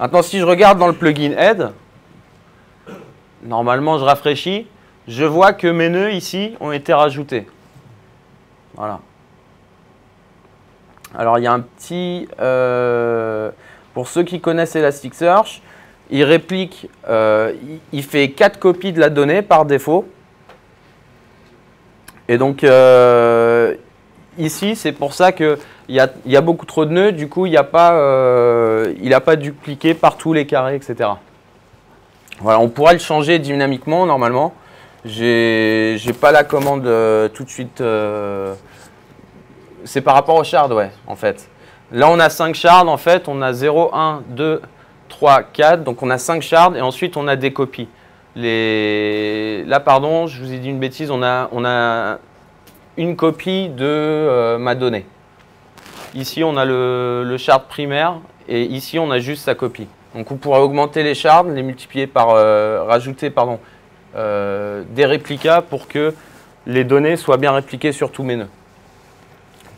Maintenant, si je regarde dans le plugin Head, normalement, je rafraîchis, je vois que mes nœuds ici ont été rajoutés. Voilà. Alors, il y a un petit... euh, pour ceux qui connaissent Elasticsearch, il réplique, euh, il- fait 4 copies de la donnée par défaut. Et donc, euh, ici, c'est pour ça il y a beaucoup trop de nœuds, du coup, il n'a pas, euh, il a pas dupliqué par tous les carrés, etc. Voilà, on pourra le changer dynamiquement, normalement. J'ai pas la commande euh, tout de suite. euh, c'est par rapport au shard, ouais, en fait. Là, on a 5 shards, en fait. On a 0, 1, 2, 3, 4. Donc, on a 5 shards et ensuite, on a des copies. Les... Là, pardon, je vous ai dit une bêtise. On a, on a une copie de ma donnée. Ici, on a le, shard primaire et ici, on a juste sa copie. Donc, vous pourrez augmenter les shards, les multiplier par, euh, rajouter pardon, euh, des réplicas pour que les données soient bien répliquées sur tous mes nœuds,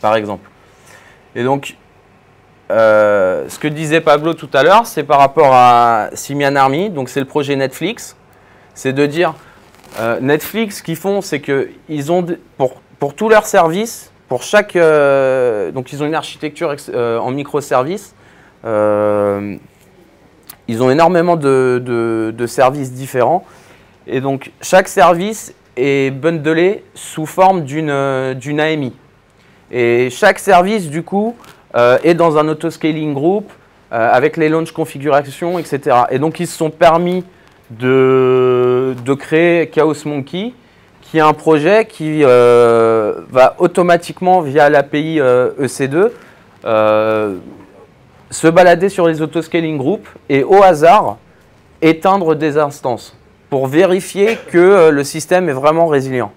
par exemple. Et donc, euh, ce que disait Pablo tout à l'heure, c'est par rapport à Simian Army, donc c'est le projet Netflix, c'est de dire, Netflix, ce qu'ils font, c'est qu'ils ont, pour, pour tous leurs services, pour chaque, euh, donc ils ont une architecture euh, en microservices, euh, ils ont énormément de, services différents, et donc chaque service est bundlé sous forme d'une d'une AMI. Et chaque service, du coup, est dans un autoscaling group avec les launch configurations, etc. Et donc, ils se sont permis de, de créer Chaos Monkey, qui est un projet qui euh, va automatiquement, via l'API euh, EC2, euh, se balader sur les autoscaling groups et au hasard éteindre des instances pour vérifier que le système est vraiment résilient.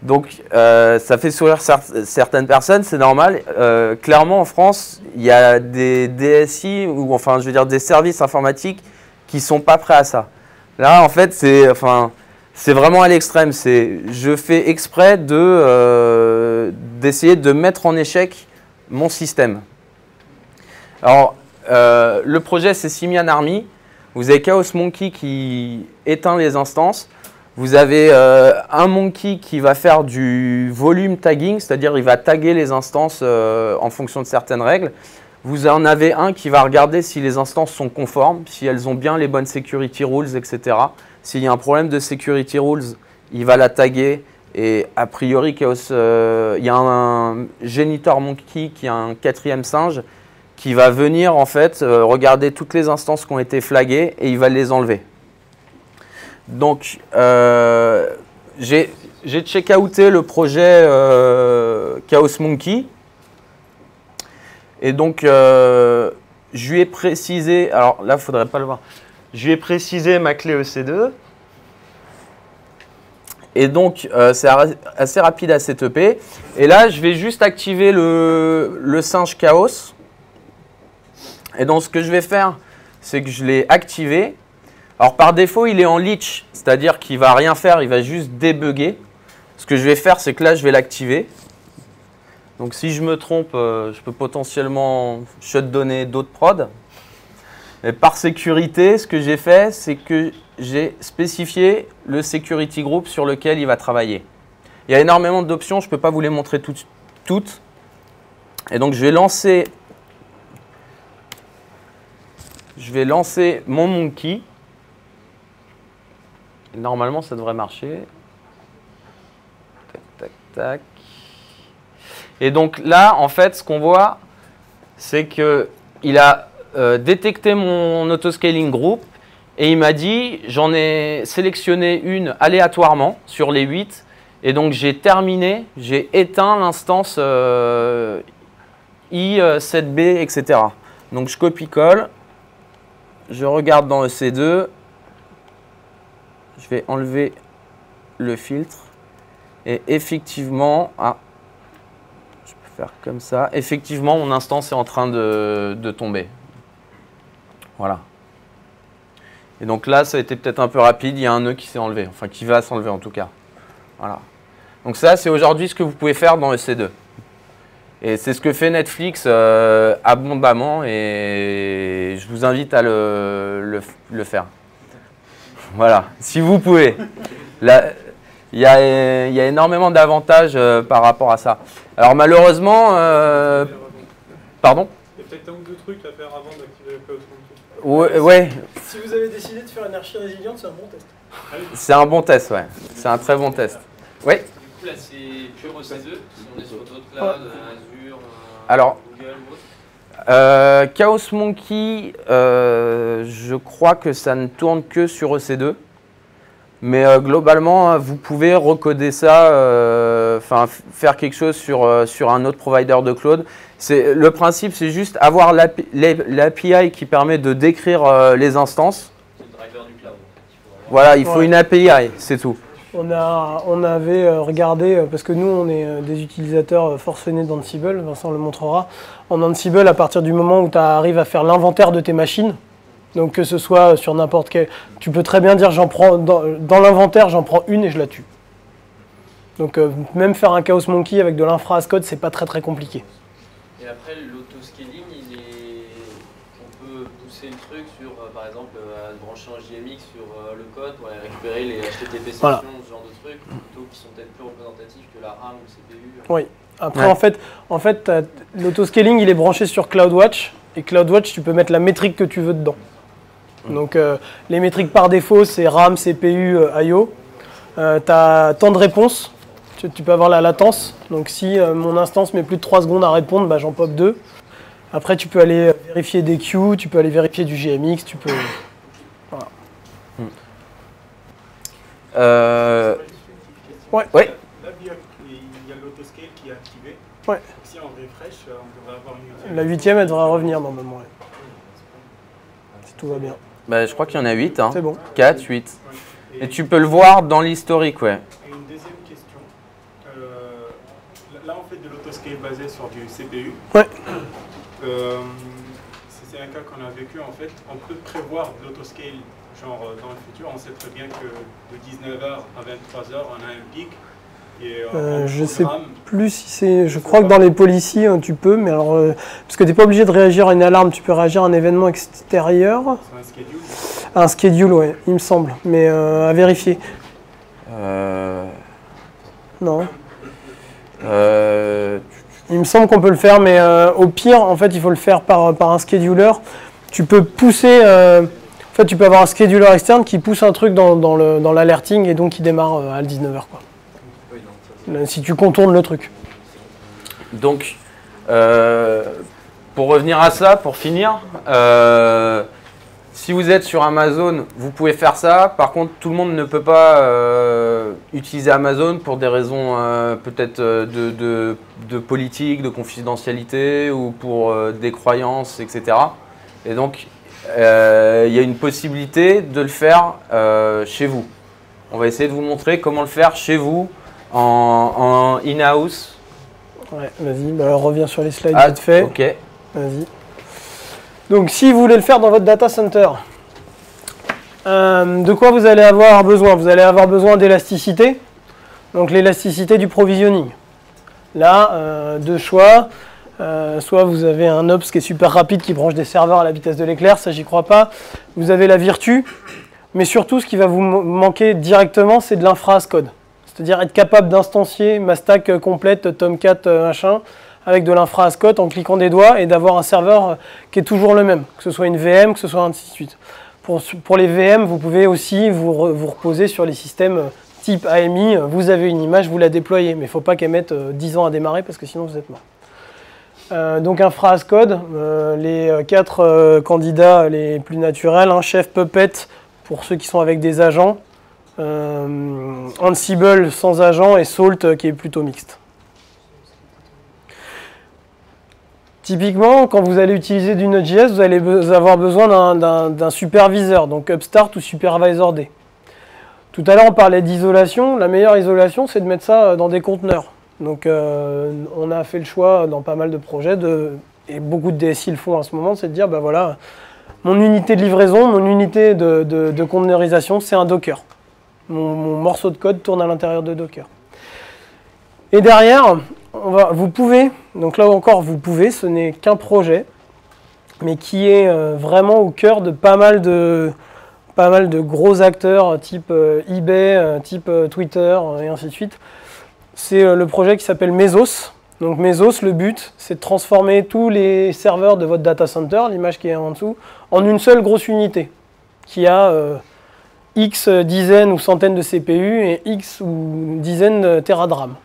Donc, ça fait sourire cer- certaines personnes, c'est normal. Clairement, en France, il y a des DSI, ou enfin, je veux dire, des services informatiques qui sont pas prêts à ça. Là, en fait, c'est enfin, c'est vraiment à l'extrême. C'est, je fais exprès euh, d'essayer de mettre en échec mon système. Alors, euh, le projet, c'est Simian Army. Vous avez Chaos Monkey qui éteint les instances. Vous avez euh, un monkey qui va faire du volume tagging, c'est-à-dire il va taguer les instances en fonction de certaines règles. Vous en avez un qui va regarder si les instances sont conformes, si elles ont bien les bonnes security rules, etc. S'il y a un problème de security rules, il va la taguer. Et a priori, euh, il y a un, Genitor Monkey qui est un quatrième singe qui va venir en fait euh, regarder toutes les instances qui ont été flaguées et il va les enlever. Donc, euh, j'ai check-outé le projet Chaos Monkey. Et donc, je lui ai précisé, alors là, il ne faudrait pas le voir, je lui ai précisé ma clé EC2. Et donc, euh, c'est assez rapide à setuper. Et là, je vais juste activer le, singe Chaos. Et donc, ce que je vais faire, c'est que je l'ai activé. Alors par défaut, il est en leech, c'est-à-dire qu'il va rien faire, il va juste débugger. Ce que je vais faire, c'est que là, je vais l'activer. Donc si je me trompe, euh, je peux potentiellement shutdowner d'autres prods. Et par sécurité, ce que j'ai fait, c'est que j'ai spécifié le security group sur lequel il va travailler. Il y a énormément d'options, je ne peux pas vous les montrer tout, toutes. Et donc je vais lancer, je vais lancer mon monkey. Normalement, ça devrait marcher. Tac, tac, tac. Et donc là, en fait, ce qu'on voit, c'est que il a euh, détecté mon autoscaling group et il m'a dit, j'en ai sélectionné une aléatoirement sur les 8 et donc j'ai terminé, j'ai éteint l'instance euh, I7B, etc. Donc je copie-colle, je regarde dans EC2, je vais enlever le filtre et effectivement, ah, je peux faire comme ça, effectivement mon instance est en train de tomber. Voilà. Et donc là, ça a été peut-être un peu rapide, il y a un nœud qui s'est enlevé, enfin qui va s'enlever en tout cas. Voilà. Donc ça, c'est aujourd'hui ce que vous pouvez faire dans EC2. Et c'est ce que fait Netflix euh, abondamment et je vous invite à le, faire. Voilà, si vous pouvez. Il y a, énormément d'avantages euh, par rapport à ça. Alors malheureusement, euh, pardon? Il y a peut-être un ou deux trucs à faire avant d'activer le cloud. Ouais, ouais, Si vous avez décidé de faire une archi résiliente, c'est un bon test. c'est un bon test, ouais. C'est un très bon test. Oui Du coup, là, c'est pure EC2. Si on est sur d'autres clouds, euh, Azure, euh, Alors, Google ou autre. Euh, Chaos Monkey, euh, je crois que ça ne tourne que sur EC2. Mais euh, globalement, euh, vous pouvez recoder ça, enfin faire quelque chose sur, euh, sur un autre provider de cloud. C'est, le principe, c'est juste avoir l'API qui permet de décrire euh, les instances. C'est le driver du cloud. Voilà, il faut Ouais. une API, c'est tout. On, a, on avait euh, regardé, euh, parce que nous, on est des utilisateurs forcenés d'Ansible, Vincent le montrera. En Ansible, à partir du moment où tu arrives à faire l'inventaire de tes machines, donc que ce soit sur n'importe quel. Tu peux très bien dire, j'en prends dans, dans l'inventaire, j'en prends une et je la tue. Donc, euh, même faire un Chaos Monkey avec de l'infra as code, c'est pas très très compliqué. Et après, l'autoscaling, il est... on peut pousser le truc sur, euh, par exemple, euh, à brancher un JMX sur euh, le code pour aller récupérer les HTTP sessions, Voilà. ce genre de trucs, plutôt qui sont peut-être plus représentatifs que la RAM ou le CPU. Oui. Après, Ouais. en fait, en fait l'autoscaling, il est branché sur CloudWatch. Et CloudWatch, tu peux mettre la métrique que tu veux dedans. Donc, euh, les métriques par défaut, c'est RAM, CPU, euh, I.O. Euh, tu as temps de réponse. Tu, tu peux avoir la latence. Donc, si euh, mon instance met plus de 3 secondes à répondre, bah, j'en pop 2. Après, tu peux aller euh, vérifier des queues, tu peux aller vérifier du GMX, tu peux... Euh, Ouais. Ouais. Là, il y a, l'autoscale qui est activé. Ouais. Si on refresh, euh, on devrait avoir une. La huitième, elle devrait revenir normalement. ouais. Si tout va bien. bah, je crois qu'il y en a 8. Hein. C'est bon. 4, 8. Et, Et tu peux le voir dans l'historique, ouais. et une deuxième question. Euh, là, on basé sur du CPU. Ouais. Euh, c'est un cas qu'on a vécu en fait. On peut prévoir de l'autoscale genre euh, dans le futur. On sait très bien que de 19h à 23h, on a un pic. Et, euh, Euh, je sais plus si c'est. Je crois que dans les policies, hein, tu peux, mais alors. euh, parce que tu n'es pas obligé de réagir à une alarme, tu peux réagir à un événement extérieur. C'est un schedule. Un schedule, ouais, il me semble. Mais euh, à vérifier. Euh, Non. Il me semble qu'on peut le faire, mais euh, au pire, en fait, il faut le faire par, par un scheduler. Tu peux pousser. euh, en fait, tu peux avoir un scheduler externe qui pousse un truc dans, dans le- dans l'alerting et donc qui démarre euh, à 19h. Quoi. Si tu contournes le truc. Donc, pour revenir à ça, pour finir, si vous êtes sur Amazon, vous pouvez faire ça. Par contre, tout le monde ne peut pas euh, utiliser Amazon pour des raisons euh, peut-être euh, de, de- de politique, de confidentialité ou pour euh, des croyances, etc. Et donc, il y a une possibilité de le faire chez vous. On va essayer de vous montrer comment le faire chez vous en, en in-house. Ouais, vas-y, bah, reviens sur les slides Ah, vite fait. Ok. Vas-y. Donc, si vous voulez le faire dans votre data center, euh, de quoi vous allez avoir besoin? Vous allez avoir besoin d'élasticité, donc l'élasticité du provisioning. Là, euh, deux choix. Euh, soit vous avez un OPS qui est super rapide qui branche des serveurs à la vitesse de l'éclair, ça j'y crois pas. Vous avez la Virtu, mais surtout ce qui va vous manquer directement, c'est de l'infra code. C'est-à-dire être capable d'instancier ma stack complète Tomcat machin avec de l'infra Ascot en cliquant des doigts et d'avoir un serveur euh, qui est toujours le même, que ce soit une VM, que ce soit ainsi de suite. Pour, pour les VM, vous pouvez aussi vous, vous reposer sur les systèmes euh, type AMI. Vous avez une image, vous la déployez, mais il ne faut pas qu'elle mette euh, 10 ans à démarrer parce que sinon vous êtes mort. Euh, donc infra as code, euh, les euh, quatre euh, candidats les plus naturels, un chef Puppet pour ceux qui sont avec des agents, euh, Ansible sans agent et Salt euh, qui est plutôt mixte. Typiquement, quand vous allez utiliser du Node.js, vous allez avoir besoin d'un- superviseur, donc Upstart ou Supervisor D. Tout à l'heure, on parlait d'isolation. La meilleure isolation, c'est de mettre ça euh, dans des conteneurs. Donc, euh, on a fait le choix dans pas mal de projets, et beaucoup de DSI le font en ce moment, c'est de dire, ben voilà, mon unité de livraison, mon unité de, de, conteneurisation, c'est un Docker. Mon morceau de code tourne à l'intérieur de Docker. Et derrière, vous pouvez, donc là encore, vous pouvez, ce n'est qu'un projet, mais qui est euh, vraiment au cœur de pas mal de, gros acteurs euh, type euh, eBay, type Twitter et ainsi de suite. C'est le projet qui s'appelle Mesos. Donc Mesos, le but, c'est de transformer tous les serveurs de votre data center, l'image qui est en dessous, en une seule grosse unité qui a X dizaines ou centaines de CPU et X ou dizaines de Tera de RAM.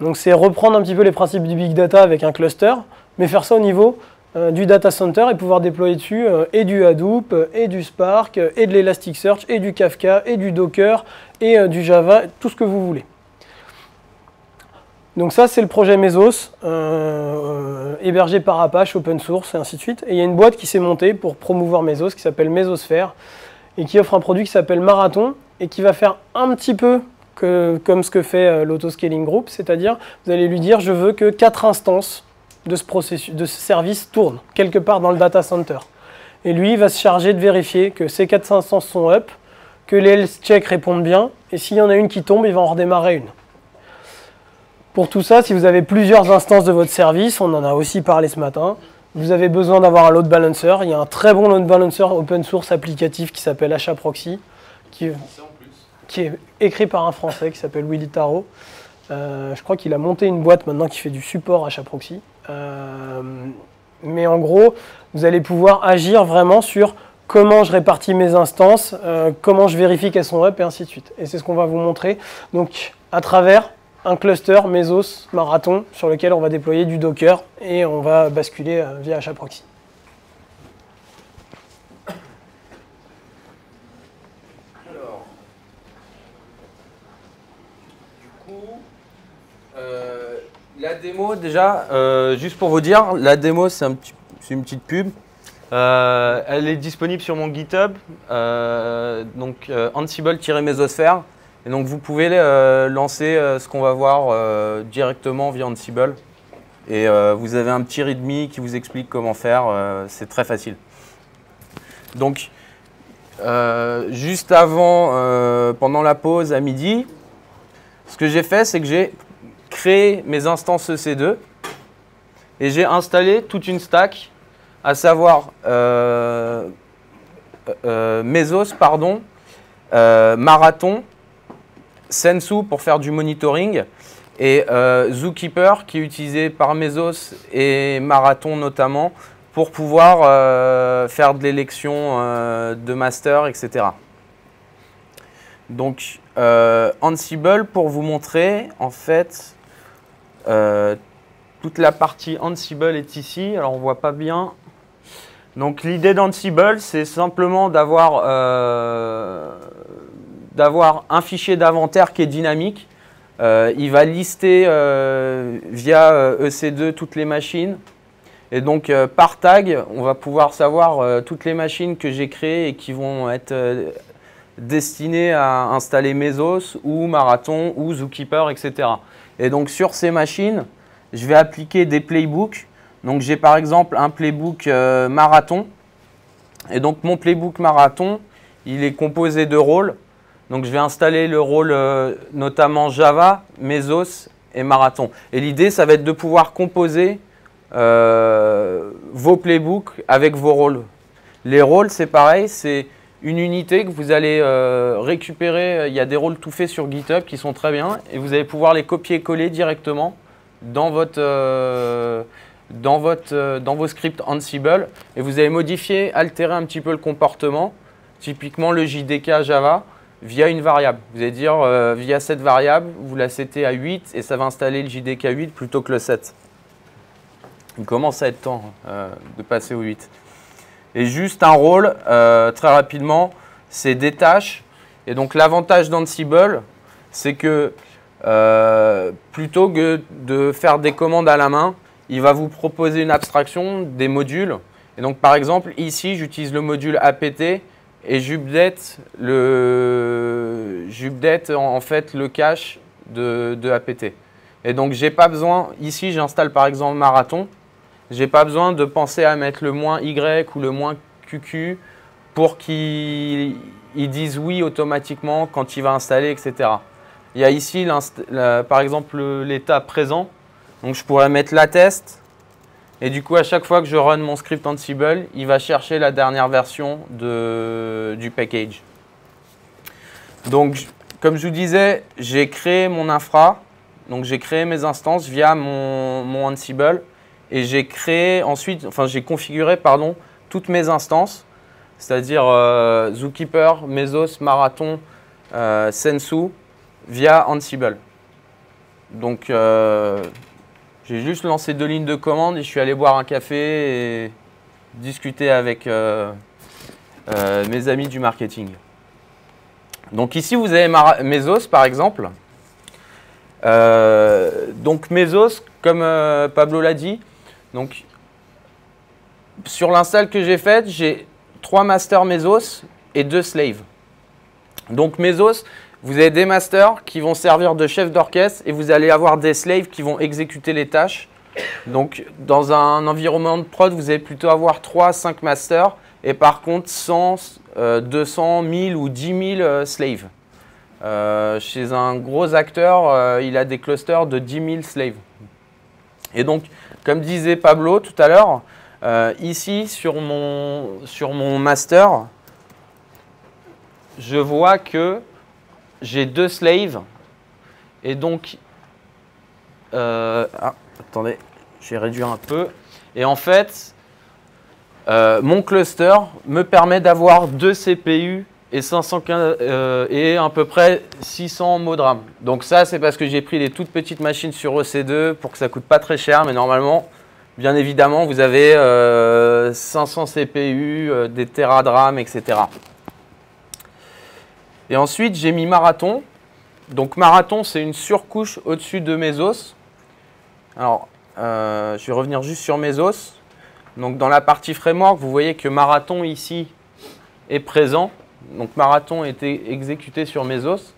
Donc c'est reprendre un petit peu les principes du big data avec un cluster, mais faire ça au niveau euh, du data center et pouvoir déployer dessus euh, et du Hadoop, euh, et du Spark, et de l'Elasticsearch, et du Kafka, et du Docker, et du Java, tout ce que vous voulez. Donc ça, c'est le projet Mesos, hébergé par Apache, open source, et ainsi de suite. Et il y a une boîte qui s'est montée pour promouvoir Mesos, qui s'appelle Mesosphere, et qui offre un produit qui s'appelle Marathon, et qui va faire un petit peu comme ce que fait euh, l'autoscaling group, c'est-à-dire, vous allez lui dire, je veux que quatre instances de ce, processus, de ce service tournent, quelque part dans le data center. Et lui, il va se charger de vérifier que ces quatre instances sont up, que les health checks répondent bien, et s'il y en a une qui tombe, il va en redémarrer une. Pour tout ça, si vous avez plusieurs instances de votre service, on en a aussi parlé ce matin, vous avez besoin d'avoir un load balancer. Il y a un très bon load balancer open source applicatif qui s'appelle HAProxy, qui est écrit par un Français qui s'appelle Willy Tarot. Euh, je crois qu'il a monté une boîte maintenant qui fait du support HAProxy. Euh, mais en gros, vous allez pouvoir agir vraiment sur comment je répartis mes instances, euh, comment je vérifie qu'elles sont up et ainsi de suite. Et c'est ce qu'on va vous montrer. Donc, à travers un cluster Mesos Marathon sur lequel on va déployer du Docker et on va basculer via HAProxy. Alors, du coup, euh, la démo déjà, euh, juste pour vous dire, la démo c'est une petite pub. Euh, elle est disponible sur mon GitHub, euh, donc Ansible-Mesosphere. Et donc vous pouvez lancer ce qu'on va voir directement via Ansible. Et vous avez un petit README qui vous explique comment faire, c'est très facile. Donc juste avant, pendant la pause à midi, ce que j'ai fait, c'est que j'ai créé mes instances EC2 et j'ai installé toute une stack, à savoir euh, euh, Mesos, pardon, euh, Marathon, Sensu pour faire du monitoring et euh, Zookeeper qui est utilisé par Mesos et Marathon notamment pour pouvoir euh, faire de l'élection euh, de master, etc. Donc, euh, Ansible, pour vous montrer, en fait, euh, toute la partie Ansible est ici. Alors, on voit pas bien. Donc, l'idée d'Ansible, c'est simplement d'avoir euh, un fichier d'inventaire qui est dynamique. Euh, il va lister via euh, EC2 toutes les machines. Et donc, par tag, on va pouvoir savoir toutes les machines que j'ai créées et qui vont être destinées à installer Mesos ou Marathon ou Zookeeper, etc. Et donc, sur ces machines, je vais appliquer des playbooks. Donc, j'ai par exemple un playbook euh, Marathon. Et donc, mon playbook Marathon, il est composé de rôles. Donc, je vais installer le rôle euh, notamment Java, Mesos et Marathon. Et l'idée, ça va être de pouvoir composer euh, vos playbooks avec vos rôles. Les rôles, c'est pareil, c'est une unité que vous allez euh, récupérer. Il y a des rôles tout faits sur GitHub qui sont très bien et vous allez pouvoir les copier-coller directement dans, votre, euh, dans, votre, euh, dans vos scripts Ansible et vous allez modifier, altérer un petit peu le comportement, typiquement le JDK Java via une variable. Vous allez dire via cette variable, vous la setez à 8 et ça va installer le JDK 8 plutôt que le 7. Il commence à être temps de passer au 8. Et juste un rôle, euh, très rapidement, c'est des tâches. Et donc l'avantage d'Ansible, c'est que euh, plutôt que de faire des commandes à la main, il va vous proposer une abstraction des modules. Et donc par exemple, ici, j'utilise le module apt et j'update le, en, fait le cache de apt. Et donc j'ai pas besoin, ici j'installe par exemple Marathon, j'ai pas besoin de penser à mettre le moins Y ou le moins QQ pour qu'il il dise oui automatiquement quand il va installer, etc. Il y a ici par exemple le- l'état présent, donc je pourrais mettre la test, et du coup à chaque fois que je run mon script Ansible, il va chercher la dernière version de, du package. Donc comme je vous disais, j'ai créé mon infra, donc j'ai créé mes instances via mon, mon Ansible et j'ai créé ensuite, enfin j'ai configuré pardon toutes mes instances, c'est-à-dire euh, Zookeeper, Mesos, Marathon, euh, Sensu via Ansible. Donc euh, j'ai juste lancé deux lignes de commande et je suis allé boire un café et discuter avec mes amis du marketing. Donc ici vous avez Mesos par exemple. Donc Mesos, comme Pablo l'a dit, donc sur l'install que j'ai faite, j'ai trois masters Mesos et deux slaves. Donc Mesos, vous avez des masters qui vont servir de chef d'orchestre et vous allez avoir des slaves qui vont exécuter les tâches. Donc dans un environnement de prod, vous allez plutôt avoir 3 5 masters et par contre 100, euh, 200, 1000 ou 10 000 euh, slaves. Euh, chez un gros acteur, euh, il a des clusters de 10 000 slaves. Et donc, comme disait Pablo tout à l'heure, euh, ici sur mon, master, je vois que j'ai deux slaves. Et donc, euh, ah, attendez, je vais un peu. Et en fait, euh, mon cluster me permet d'avoir deux CPU et, 515, euh, et à peu près 600 mots de RAM. Donc ça, c'est parce que j'ai pris des toutes petites machines sur EC2 pour que ça coûte pas très cher, mais normalement, bien évidemment, vous avez euh, 500 CPU, euh, des Tera de RAM, etc. Et ensuite, j'ai mis Marathon. Donc Marathon, c'est une surcouche au-dessus de Mesos. Alors, euh, je vais revenir juste sur Mesos. Donc dans la partie framework, vous voyez que Marathon ici est présent. Donc Marathon était exécuté sur Mesos.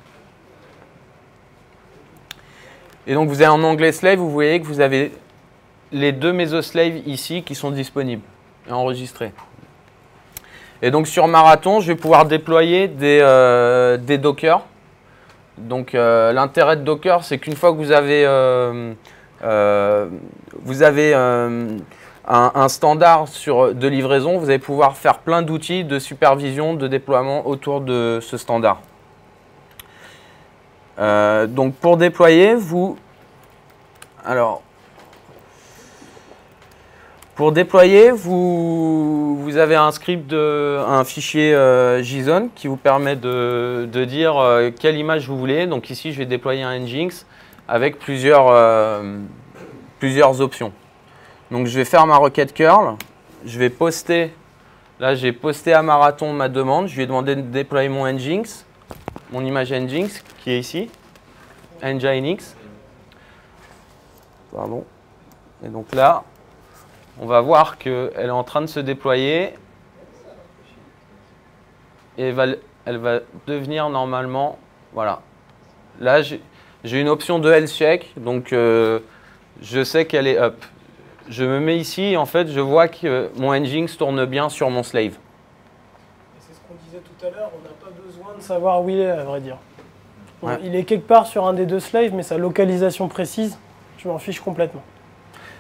Et donc vous avez en anglais slave, vous voyez que vous avez les deux Mesoslaves ici qui sont disponibles et enregistrés. Et donc sur Marathon, je vais pouvoir déployer des, euh, des Docker. Donc euh, l'intérêt de Docker, c'est qu'une fois que vous avez, euh, euh, vous avez un, standard sur, de livraison, vous allez pouvoir faire plein d'outils de supervision, de déploiement autour de ce standard. Euh, donc pour déployer, vous... Alors, vous, avez un script, de, un fichier euh, JSON qui vous permet de, dire euh, quelle image vous voulez. Donc ici, je vais déployer un Nginx avec plusieurs, euh, plusieurs options. Donc je vais faire ma requête curl. Je vais poster. Là, j'ai posté à Marathon ma demande. Je lui ai demandé de déployer mon Nginx, mon image Nginx qui est ici, Nginx. Pardon. Et donc là, on va voir qu'elle est en train de se déployer et elle va, devenir normalement, voilà. Là, j'ai j'ai une option de health check, donc euh, je sais qu'elle est up. Je me mets ici et en fait, je vois que mon Nginx tourne bien sur mon slave. Et C'est ce qu'on disait tout à l'heure, on n'a pas besoin de savoir où il est, à vrai dire. Ouais. Il est quelque part sur un des deux slaves, mais sa localisation précise, je m'en fiche complètement.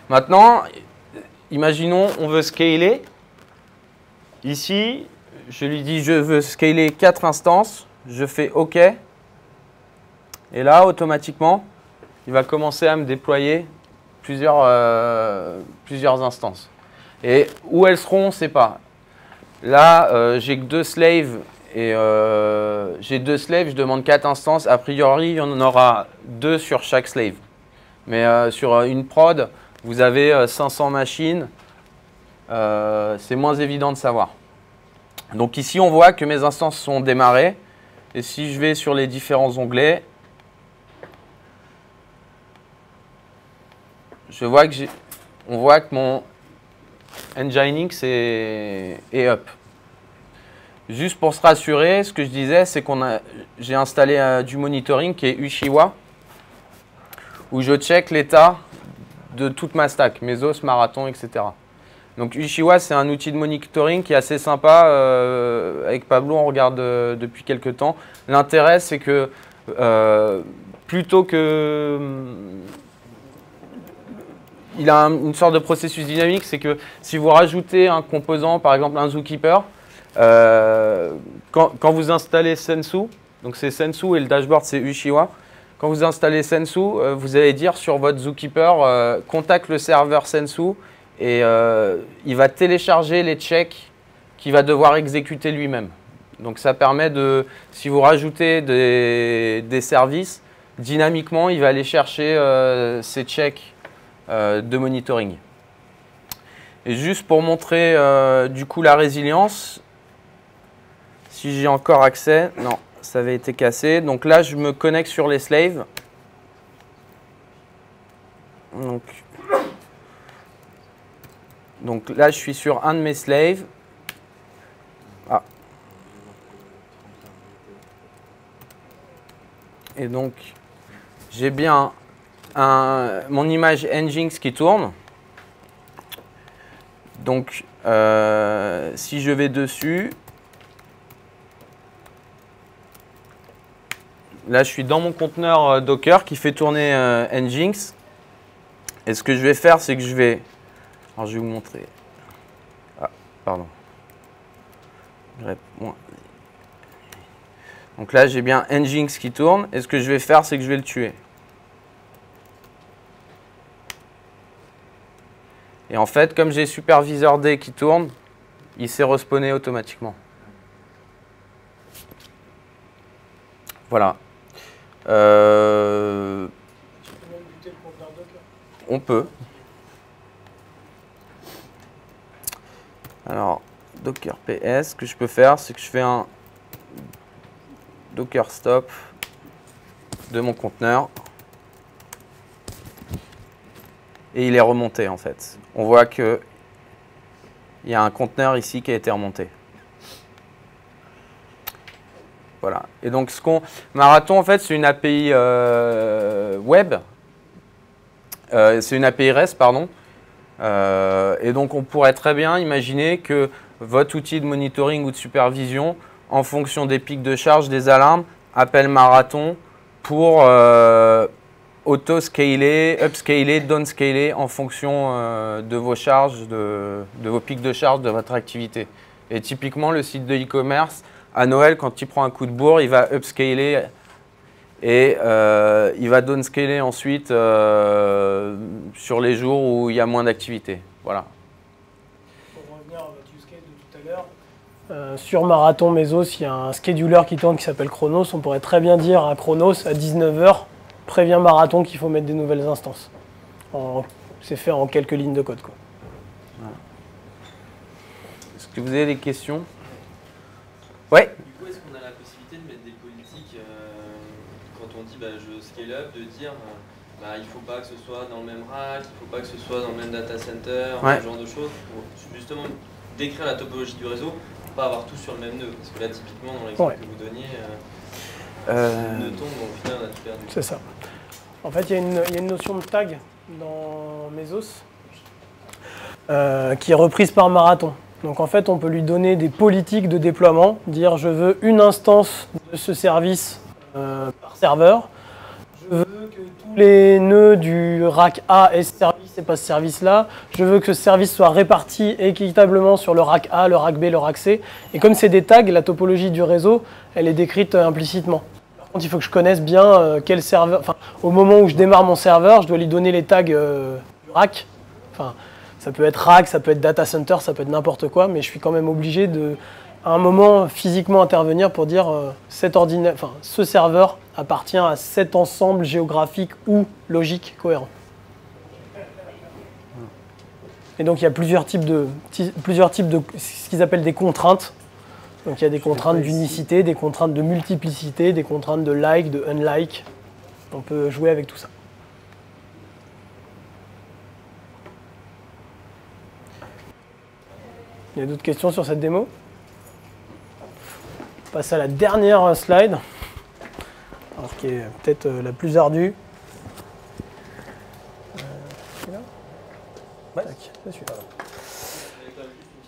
Maintenant, imaginons, on veut scaler. Ici, je lui dis je veux scaler 4 instances, je fais OK. Et là, automatiquement, il va commencer à me déployer plusieurs, euh, plusieurs instances. Et où elles seront, on ne sait pas. Là, euh, j'ai que deux slaves et euh, j'ai deux slaves, je demande quatre instances. A priori, il y en aura deux sur chaque slave. Mais sur une prod, vous avez 500 machines. c'est moins évident de savoir. Donc ici, on voit que mes instances sont démarrées. Et si je vais sur les différents onglets, je vois que on voit que mon Nginx est, up. Juste pour se rassurer, ce que je disais, c'est qu'on a, j'ai installé euh, du monitoring qui est Ushiwa, où je check l'état de toute ma stack, Mesos, Marathon, etc. Donc Ushiwa, c'est un outil de monitoring qui est assez sympa. Euh, avec Pablo, on regarde euh, depuis quelques temps. L'intérêt, c'est que plutôt que il a une sorte de processus dynamique, c'est que si vous rajoutez un composant, par exemple un zookeeper, euh, quand, vous installez Sensu, donc c'est Sensu et le dashboard c'est Ushiwa, quand vous installez Sensu, euh, vous allez dire sur votre zookeeper, euh, contacte le serveur Sensu et il va télécharger les checks qu'il va devoir exécuter lui-même. Donc ça permet de, si vous rajoutez des, des services, dynamiquement, il va aller chercher ces checks de monitoring. Et juste pour montrer euh, du coup la résilience, si j'ai encore accès, non, ça avait été cassé. Donc là, je me connecte sur les slaves. Donc, donc là, je suis sur un de mes slaves. Ah. Et donc, j'ai bien mon image Nginx qui tourne. Donc, euh, si je vais dessus, là, je suis dans mon conteneur euh, Docker qui fait tourner euh, Nginx. Et ce que je vais faire, c'est que je vais... Alors, je vais vous montrer. Ah, pardon. Donc là, j'ai bien Nginx qui tourne. Et ce que je vais faire, c'est que je vais le tuer. Et en fait, comme j'ai superviseur D qui tourne, il s'est respawné automatiquement. Voilà. Euh, on peut. Alors, Docker PS, ce que je peux faire, c'est que je fais un Docker stop de mon conteneur. Et il est remonté en fait on voit qu'il y a un conteneur ici qui a été remonté. Voilà. Et donc, ce qu'on. Marathon, en fait, c'est une API euh, web. Euh, c'est une API REST, pardon. Euh, et donc, on pourrait très bien imaginer que votre outil de monitoring ou de supervision, en fonction des pics de charge, des alarmes, appelle Marathon pour auto-scaler, up-scaler, down-scaler en fonction euh, de vos charges, de, vos pics de charge de votre activité. Et typiquement, le site de e-commerce, à Noël, quand il prend un coup de bourre, il va up-scaler et euh, il va down-scaler ensuite euh, sur les jours où il y a moins d'activité. Voilà. Pour revenir à votre use de tout à l'heure, sur Marathon Mesos, il y a un scheduler qui tourne qui s'appelle Chronos. On pourrait très bien dire à Chronos à 19h, prévient Marathon qu'il faut mettre des nouvelles instances. C'est fait en quelques lignes de code. Est-ce que vous avez des questions? Ouais Du coup, est-ce qu'on a la possibilité de mettre des politiques euh, quand on dit bah, je scale up, de dire euh, bah, il ne faut pas que ce soit dans le même rack, il ne faut pas que ce soit dans le même data center, ce genre de choses, pour justement décrire la topologie du réseau, pour pas avoir tout sur le même nœud? Parce que là, typiquement, dans l'exemple que vous donniez, euh, C'est ça. En fait, il y, a une notion de tag dans Mesos euh, qui est reprise par Marathon. Donc en fait, on peut lui donner des politiques de déploiement, dire je veux une instance de ce service euh, par serveur, je veux que tous les nœuds du rack A et ce service et pas ce service-là. Je veux que ce service soit réparti équitablement sur le rack A, le rack B, le rack C. Et comme c'est des tags, la topologie du réseau, elle est décrite implicitement. Il faut que je connaisse bien euh, quel serveur. Enfin, au moment où je démarre mon serveur, je dois lui donner les tags euh, rack. Enfin, ça peut être rack, ça peut être data center, ça peut être n'importe quoi, mais je suis quand même obligé de, à un moment, physiquement intervenir pour dire cet ordinateur, enfin, ce serveur appartient à cet ensemble géographique ou logique cohérent. Et donc il y a plusieurs types de, plusieurs types de ce qu'ils appellent des contraintes. Donc il y a des contraintes d'unicité, des contraintes de multiplicité, des contraintes de like, de unlike. On peut jouer avec tout ça. Il y a d'autres questions sur cette démo? On passe à la dernière slide alors qui est peut-être euh, la plus ardue. Euh, ouais.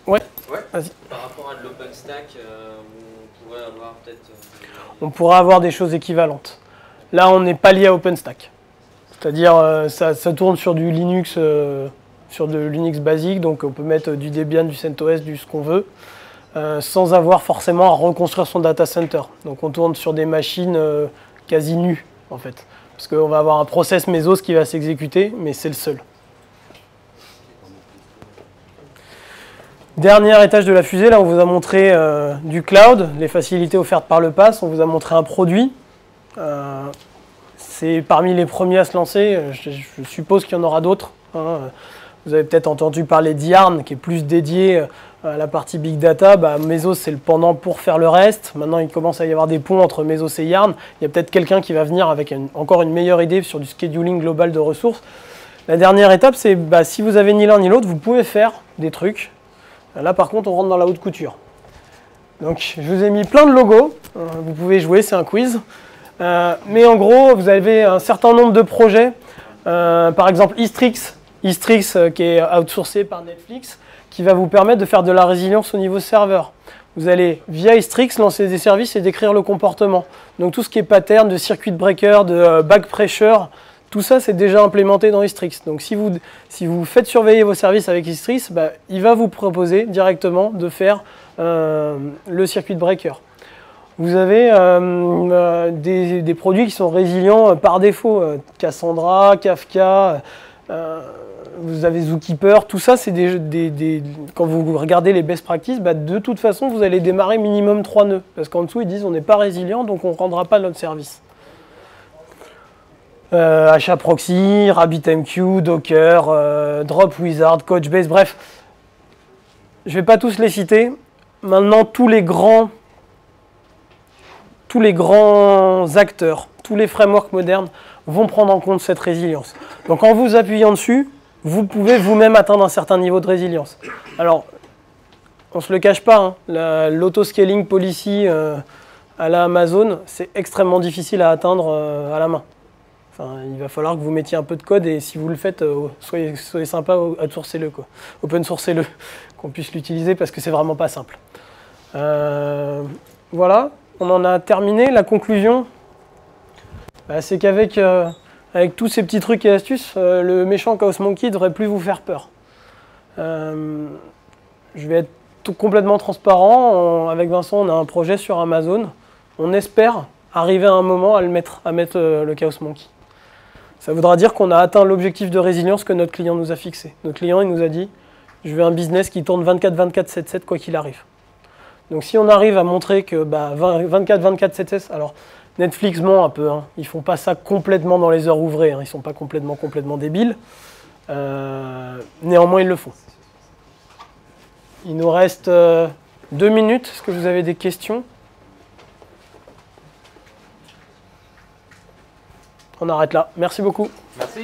Ouais. ouais. Vas-y. L'OpenStack, euh, on pourrait avoir des choses équivalentes. Là, on n'est pas lié à OpenStack. C'est-à-dire, ça, ça, tourne sur du Linux, sur de Linux basique, donc on peut mettre du Debian, du CentOS, du ce qu'on veut. sans avoir forcément à reconstruire son data center. Donc on tourne sur des machines quasi nu en fait. Parce qu'on va avoir un process Mesos qui va s'exécuter, mais c'est le seul. Dernier étage de la fusée, là on vous a montré euh, du cloud, les facilités offertes par le pass, on vous a montré un produit. Euh, c'est parmi les premiers à se lancer, je, suppose qu'il y en aura d'autres. Hein. Vous avez peut-être entendu parler d'Yarn, qui est plus dédié euh, la partie big data, bah, Mesos c'est le pendant pour faire le reste. Maintenant il commence à y avoir des ponts entre Mesos et Yarn. Il y a peut-être quelqu'un qui va venir avec encore une meilleure idée sur du scheduling global de ressources. La dernière étape c'est bah, si vous avez ni l'un ni l'autre, vous pouvez faire des trucs. Là par contre on rentre dans la haute couture. Donc je vous ai mis plein de logos, euh, vous pouvez jouer, c'est un quiz. Euh, mais en gros vous avez un certain nombre de projets. par exemple Istrix, Istrix qui est outsourcé par Netflix qui va vous permettre de faire de la résilience au niveau serveur. Vous allez, via Istrix, lancer des services et décrire le comportement. Donc tout ce qui est pattern, de circuit breaker, de euh, back pressure, tout ça c'est déjà implémenté dans Istrix. Donc si vous, si vous faites surveiller vos services avec Istrix, bah, il va vous proposer directement de faire euh, le circuit breaker. Vous avez euh, des, des, produits qui sont résilients par défaut, Cassandra, Kafka vous avez Zookeeper, tout ça, c'est des, Quand vous regardez les best practices, bah, de toute façon, vous allez démarrer minimum 3 nœuds. Parce qu'en dessous, ils disent on n'est pas résilient, donc on ne rendra pas notre service. Euh, HAProxy, RabbitMQ, Docker, euh, DropWizard, Couchbase, bref. Je ne vais pas tous les citer. Maintenant, tous les grands, acteurs, tous les frameworks modernes vont prendre en compte cette résilience. Donc en vous appuyant dessus, vous pouvez vous-même atteindre un certain niveau de résilience. Alors, on ne se le cache pas, hein, l'autoscaling policy euh, à la Amazon, c'est extrêmement difficile à atteindre à la main. Il va falloir que vous mettiez un peu de code et si vous le faites, euh, soyez, sympa, outsourcez-le. Open sourcez-le, qu'on puisse l'utiliser parce que c'est vraiment pas simple. voilà, on en a terminé. La conclusion, bah, c'est qu'avec avec tous ces petits trucs et astuces, euh, le méchant Chaos Monkey devrait plus vous faire peur. Euh, je vais être complètement transparent. avec Vincent, on a un projet sur Amazon. On espère arriver à un moment à mettre, euh, le Chaos Monkey. Ça voudra dire qu'on a atteint l'objectif de résilience que notre client nous a fixé. Notre client, il nous a dit je veux un business qui tourne 24-24-7-7 quoi qu'il arrive. Donc si on arrive à montrer que 24-24-7-7, bah, alors Netflix ment un peu. Hein. Ils font pas ça complètement dans les heures ouvrées. Hein. Ils sont pas complètement complètement débiles. Euh, néanmoins, ils le font. Il nous reste euh, deux minutes. Est-ce que vous avez des questions? On arrête là. Merci beaucoup. Merci.